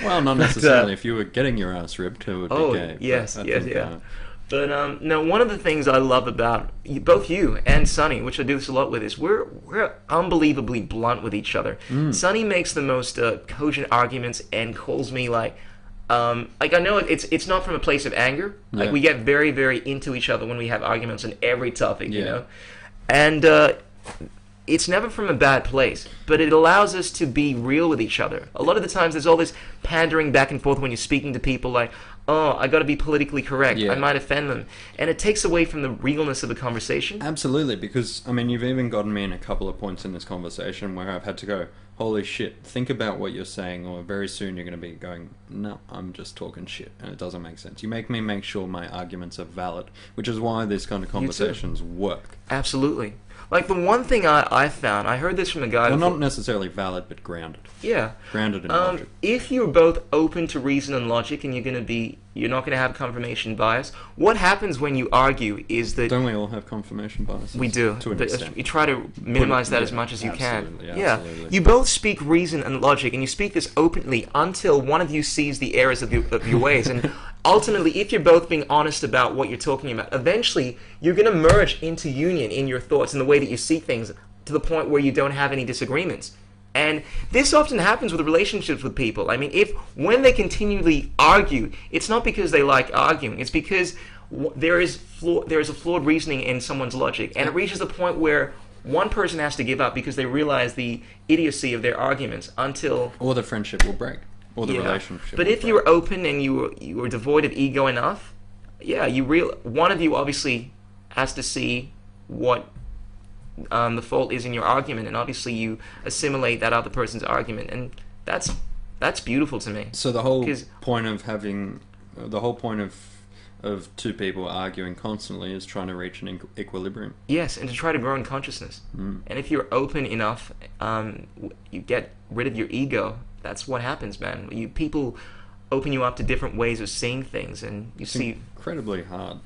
well, not necessarily. if you were getting your ass ripped, it would uh, Oh be gay. but yes, yes, think, yeah. uh, But um, no, one of the things I love about you, both you and Sonny, which I do this a lot with, is we're we're unbelievably blunt with each other. Mm. Sonny makes the most uh, cogent arguments and calls me like, um, like I know it's it's not from a place of anger. Like we get very very into each other when we have arguments on every topic, you know, and. Uh, it's never from a bad place, but it allows us to be real with each other. A lot of the times, there's all this pandering back and forth when you're speaking to people, like, "Oh, I got to be politically correct. Yeah. I might offend them," and it takes away from the realness of the conversation. Absolutely, because I mean, you've even gotten me in a couple of points in this conversation where I've had to go, "Holy shit! Think about what you're saying," or very soon you're going to be going, "No, I'm just talking shit," and it doesn't make sense. You make me make sure my arguments are valid, which is why these kind of conversations work. Absolutely. Like the one thing I, I found, I heard this from a guy. Well, before- not necessarily valid, but grounded. yeah. Grounded in Um, logic. if you're both open to reason and logic, and you're going to be, you're not going to have confirmation bias. What happens when you argue is that Don't we all have confirmation bias? We do, to an but extent. you try to minimize that as much as you can. absolutely. Yeah, you both speak reason and logic, and you speak this openly until one of you sees the errors of your, of your ways. And ultimately, if you're both being honest about what you're talking about, eventually you're going to merge into union in your thoughts and the way that you see things to the point where you don't have any disagreements. And this often happens with relationships with people. I mean, if when they continually argue, it's not because they like arguing. It's because there is flaw- there is a flawed reasoning in someone's logic, and it reaches the point where one person has to give up because they realize the idiocy of their arguments until or the friendship will break, or the yeah. relationship. But will if you break. were open and you were you were devoid of ego enough, yeah, you real one of you obviously has to see what um, the fault is in your argument, and obviously you assimilate that other person's argument, and that's that's beautiful to me. So the whole point of having, uh, the whole point of of two people arguing constantly is trying to reach an equilibrium. Yes, and to try to grow in consciousness. Mm. And if you're open enough, um, you get rid of your ego. That's what happens, man. You people open you up to different ways of seeing things, and you It's see incredibly hard.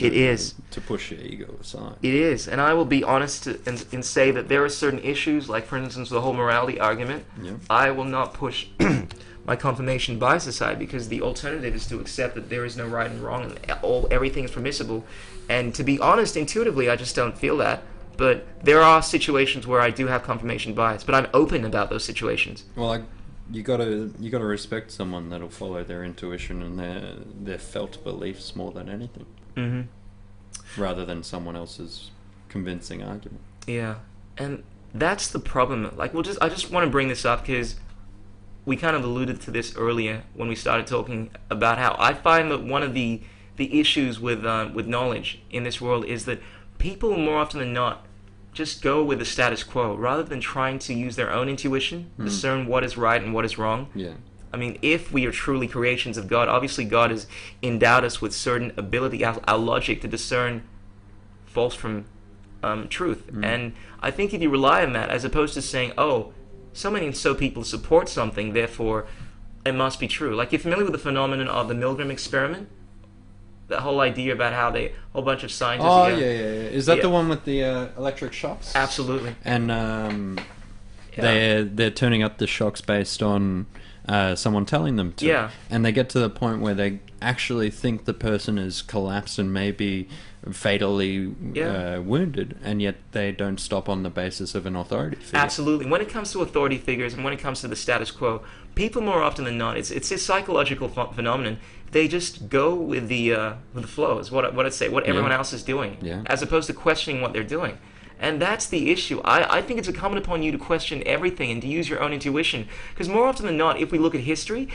it is. to push your ego aside. It is, and I will be honest to, and, and say that there are certain issues, like for instance the whole morality argument. Yeah. I will not push my confirmation bias aside because the alternative is to accept that there is no right and wrong and all everything is permissible. And to be honest, intuitively, I just don't feel that. But there are situations where I do have confirmation bias, but I'm open about those situations. Well, like you gotta you gotta respect someone that'll follow their intuition and their their felt beliefs more than anything, Mm-hmm. rather than someone else's convincing argument. Yeah, and that's the problem. Like, we'll just I just want to bring this up because we kind of alluded to this earlier when we started talking about how I find that one of the the issues with uh, with knowledge in this world is that people more often than not just go with the status quo rather than trying to use their own intuition, discern what is right and what is wrong. Yeah, I mean, if we are truly creations of God, obviously God has endowed us with certain ability, our, our logic to discern false from um, truth. And I think if you rely on that, as opposed to saying, oh, so many and so people support something, therefore it must be true. Like, you're familiar with the phenomenon of the Milgram experiment? That whole idea about how they, a whole bunch of scientists. Oh yeah, yeah, yeah. Is that Yeah. the one with the uh, electric shocks? Absolutely. And um, Yeah. they're they're turning up the shocks based on uh, someone telling them to. Yeah. And they get to the point where they actually think the person is collapsed and maybe fatally Yeah. uh, wounded, and yet they don't stop on the basis of an authority figure. Absolutely. When it comes to authority figures and when it comes to the status quo, people more often than not, it's it's a psychological ph- phenomenon. They just go with the uh, with the flow. Is what I- what I'd say. What everyone else is doing, Yeah. as opposed to questioning what they're doing. And that's the issue. I, I think it's incumbent upon you to question everything and to use your own intuition. Because more often than not, if we look at history,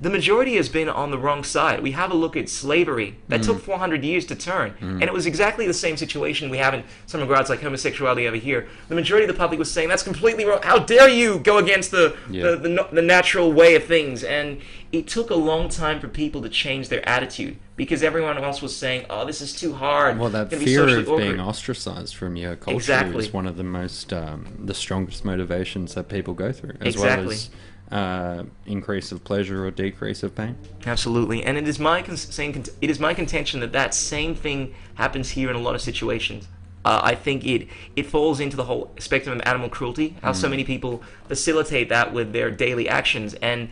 the majority has been on the wrong side. We have a look at slavery that took 400 years to turn, and it was exactly the same situation we have in some regards, like homosexuality over here. The majority of the public was saying that's completely wrong. How dare you go against the Yeah. the, the, the natural way of things? And it took a long time for people to change their attitude because everyone else was saying, "Oh, this is too hard." Well, that gonna be fear of awkward." being ostracized from your culture Exactly. is one of the most, um, the strongest motivations that people go through, as well as uh, increase of pleasure or decrease of pain. Absolutely, and it is my con- same cont- it is my contention that that same thing happens here in a lot of situations. Uh, I think it it falls into the whole spectrum of animal cruelty. How so many people facilitate that with their daily actions, and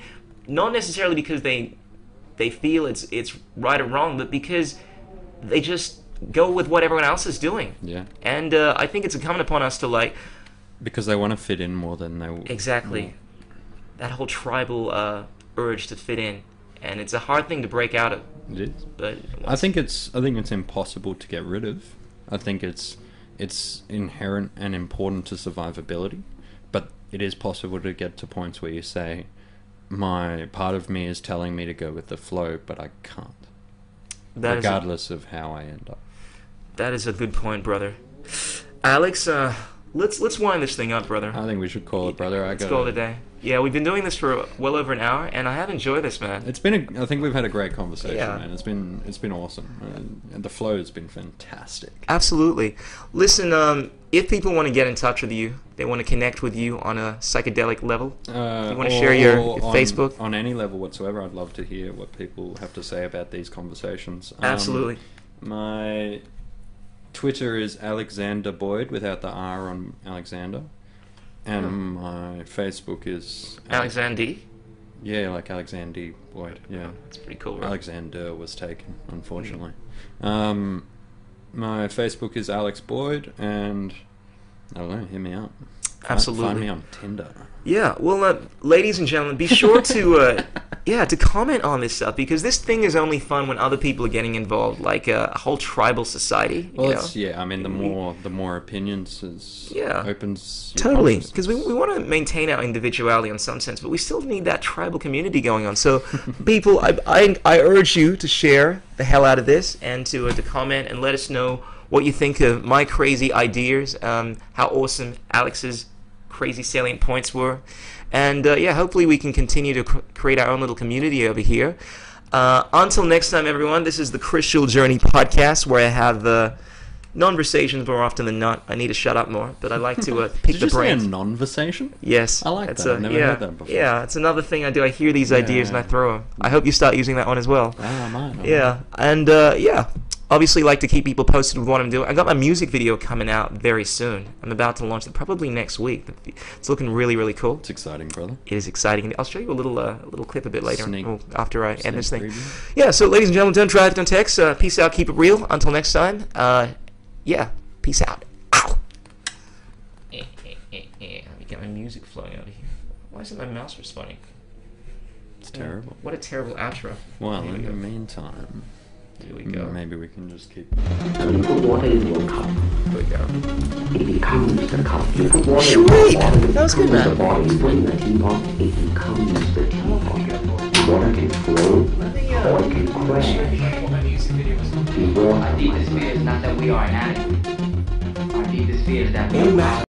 not necessarily because they they feel it's it's right or wrong, but because they just go with what everyone else is doing. Yeah. And uh, I think it's incumbent upon us to like Because they want to fit in more than they exactly that whole tribal uh, urge to fit in, and it's a hard thing to break out of. It is. But I think it's I think it's impossible to get rid of. I think it's it's inherent and important to survivability, but it is possible to get to points where you say, my part of me is telling me to go with the flow, but I can't, that is a- regardless of how I end up. that is a good point, brother. Alex, uh, let's let's wind this thing up, brother. I think we should call it, brother. I Let's got. call it a day. Yeah, we've been doing this for well over an hour, and I have enjoyed this, man. It's been. A, I think we've had a great conversation, Yeah. man. It's been. It's been awesome, and, and the flow has been fantastic. Absolutely. Listen, um, if people want to get in touch with you, they want to connect with you on a psychedelic level. Uh, you wanna share your- your on- Facebook? on any level whatsoever? I'd love to hear what people have to say about these conversations. Um, Absolutely. My Twitter is Alexander Boyd without the R on Alexander, and my Facebook is Alexander. Yeah, like Alexander Boyd. Yeah, That's pretty cool, bro. Alexander was taken, unfortunately. Um, my Facebook is Alex Boyd, and I don't know. Hit me up. Absolutely. Find me on Tinder. Yeah, well, uh, ladies and gentlemen, be sure to uh, yeah to comment on this stuff because this thing is only fun when other people are getting involved, like uh, a whole tribal society. Well, you know? it's, yeah. I mean, the more the more opinions is Yeah. opens Totally, because we, we want to maintain our individuality in some sense, but we still need that tribal community going on. So, people, I, I, I urge you to share the hell out of this and to uh, to comment and let us know what you think of my crazy ideas, um, how awesome Alex's crazy salient points were, and uh, yeah, hopefully we can continue to cr- create our own little community over here. Uh, until next time, everyone, this is the Crystal Journey podcast where I have uh, conversations more often than not. I need to shut up more, but I like to uh, pick Did the you say a non-versation? Yes, I like that. A, I've never yeah, heard that before. Yeah, it's another thing I do. I hear these ideas and I throw them. I hope you start using that one as well. Ah, I might. I might. Yeah, and uh, yeah, obviously like to keep people posted with what I'm doing. I got my music video coming out very soon. I'm about to launch it probably next week. It's looking really, really cool. It's exciting, brother. It is exciting. I'll show you a little, uh, a little clip a bit later Sneak- well, after I end this thing. preview. Yeah. So, ladies and gentlemen, don't drive, don't text. Uh, peace out. Keep it real. Until next time. Uh, yeah. Peace out. Ow. Eh, eh, eh, eh. Let me get my music flowing out of here. Why isn't my mouse responding? It's terrible. What a terrible outro. Well, in the meantime, Here we go. maybe we can just keep. A little water in your cup. Here we go. It becomes the cup. You put water in Sweet! the bottle. That was good, man. the body. When the teapot, it becomes the teapot. The water can flow or it can crash. The Our deepest fear is not that we are inanimate. Our deepest fear is that we are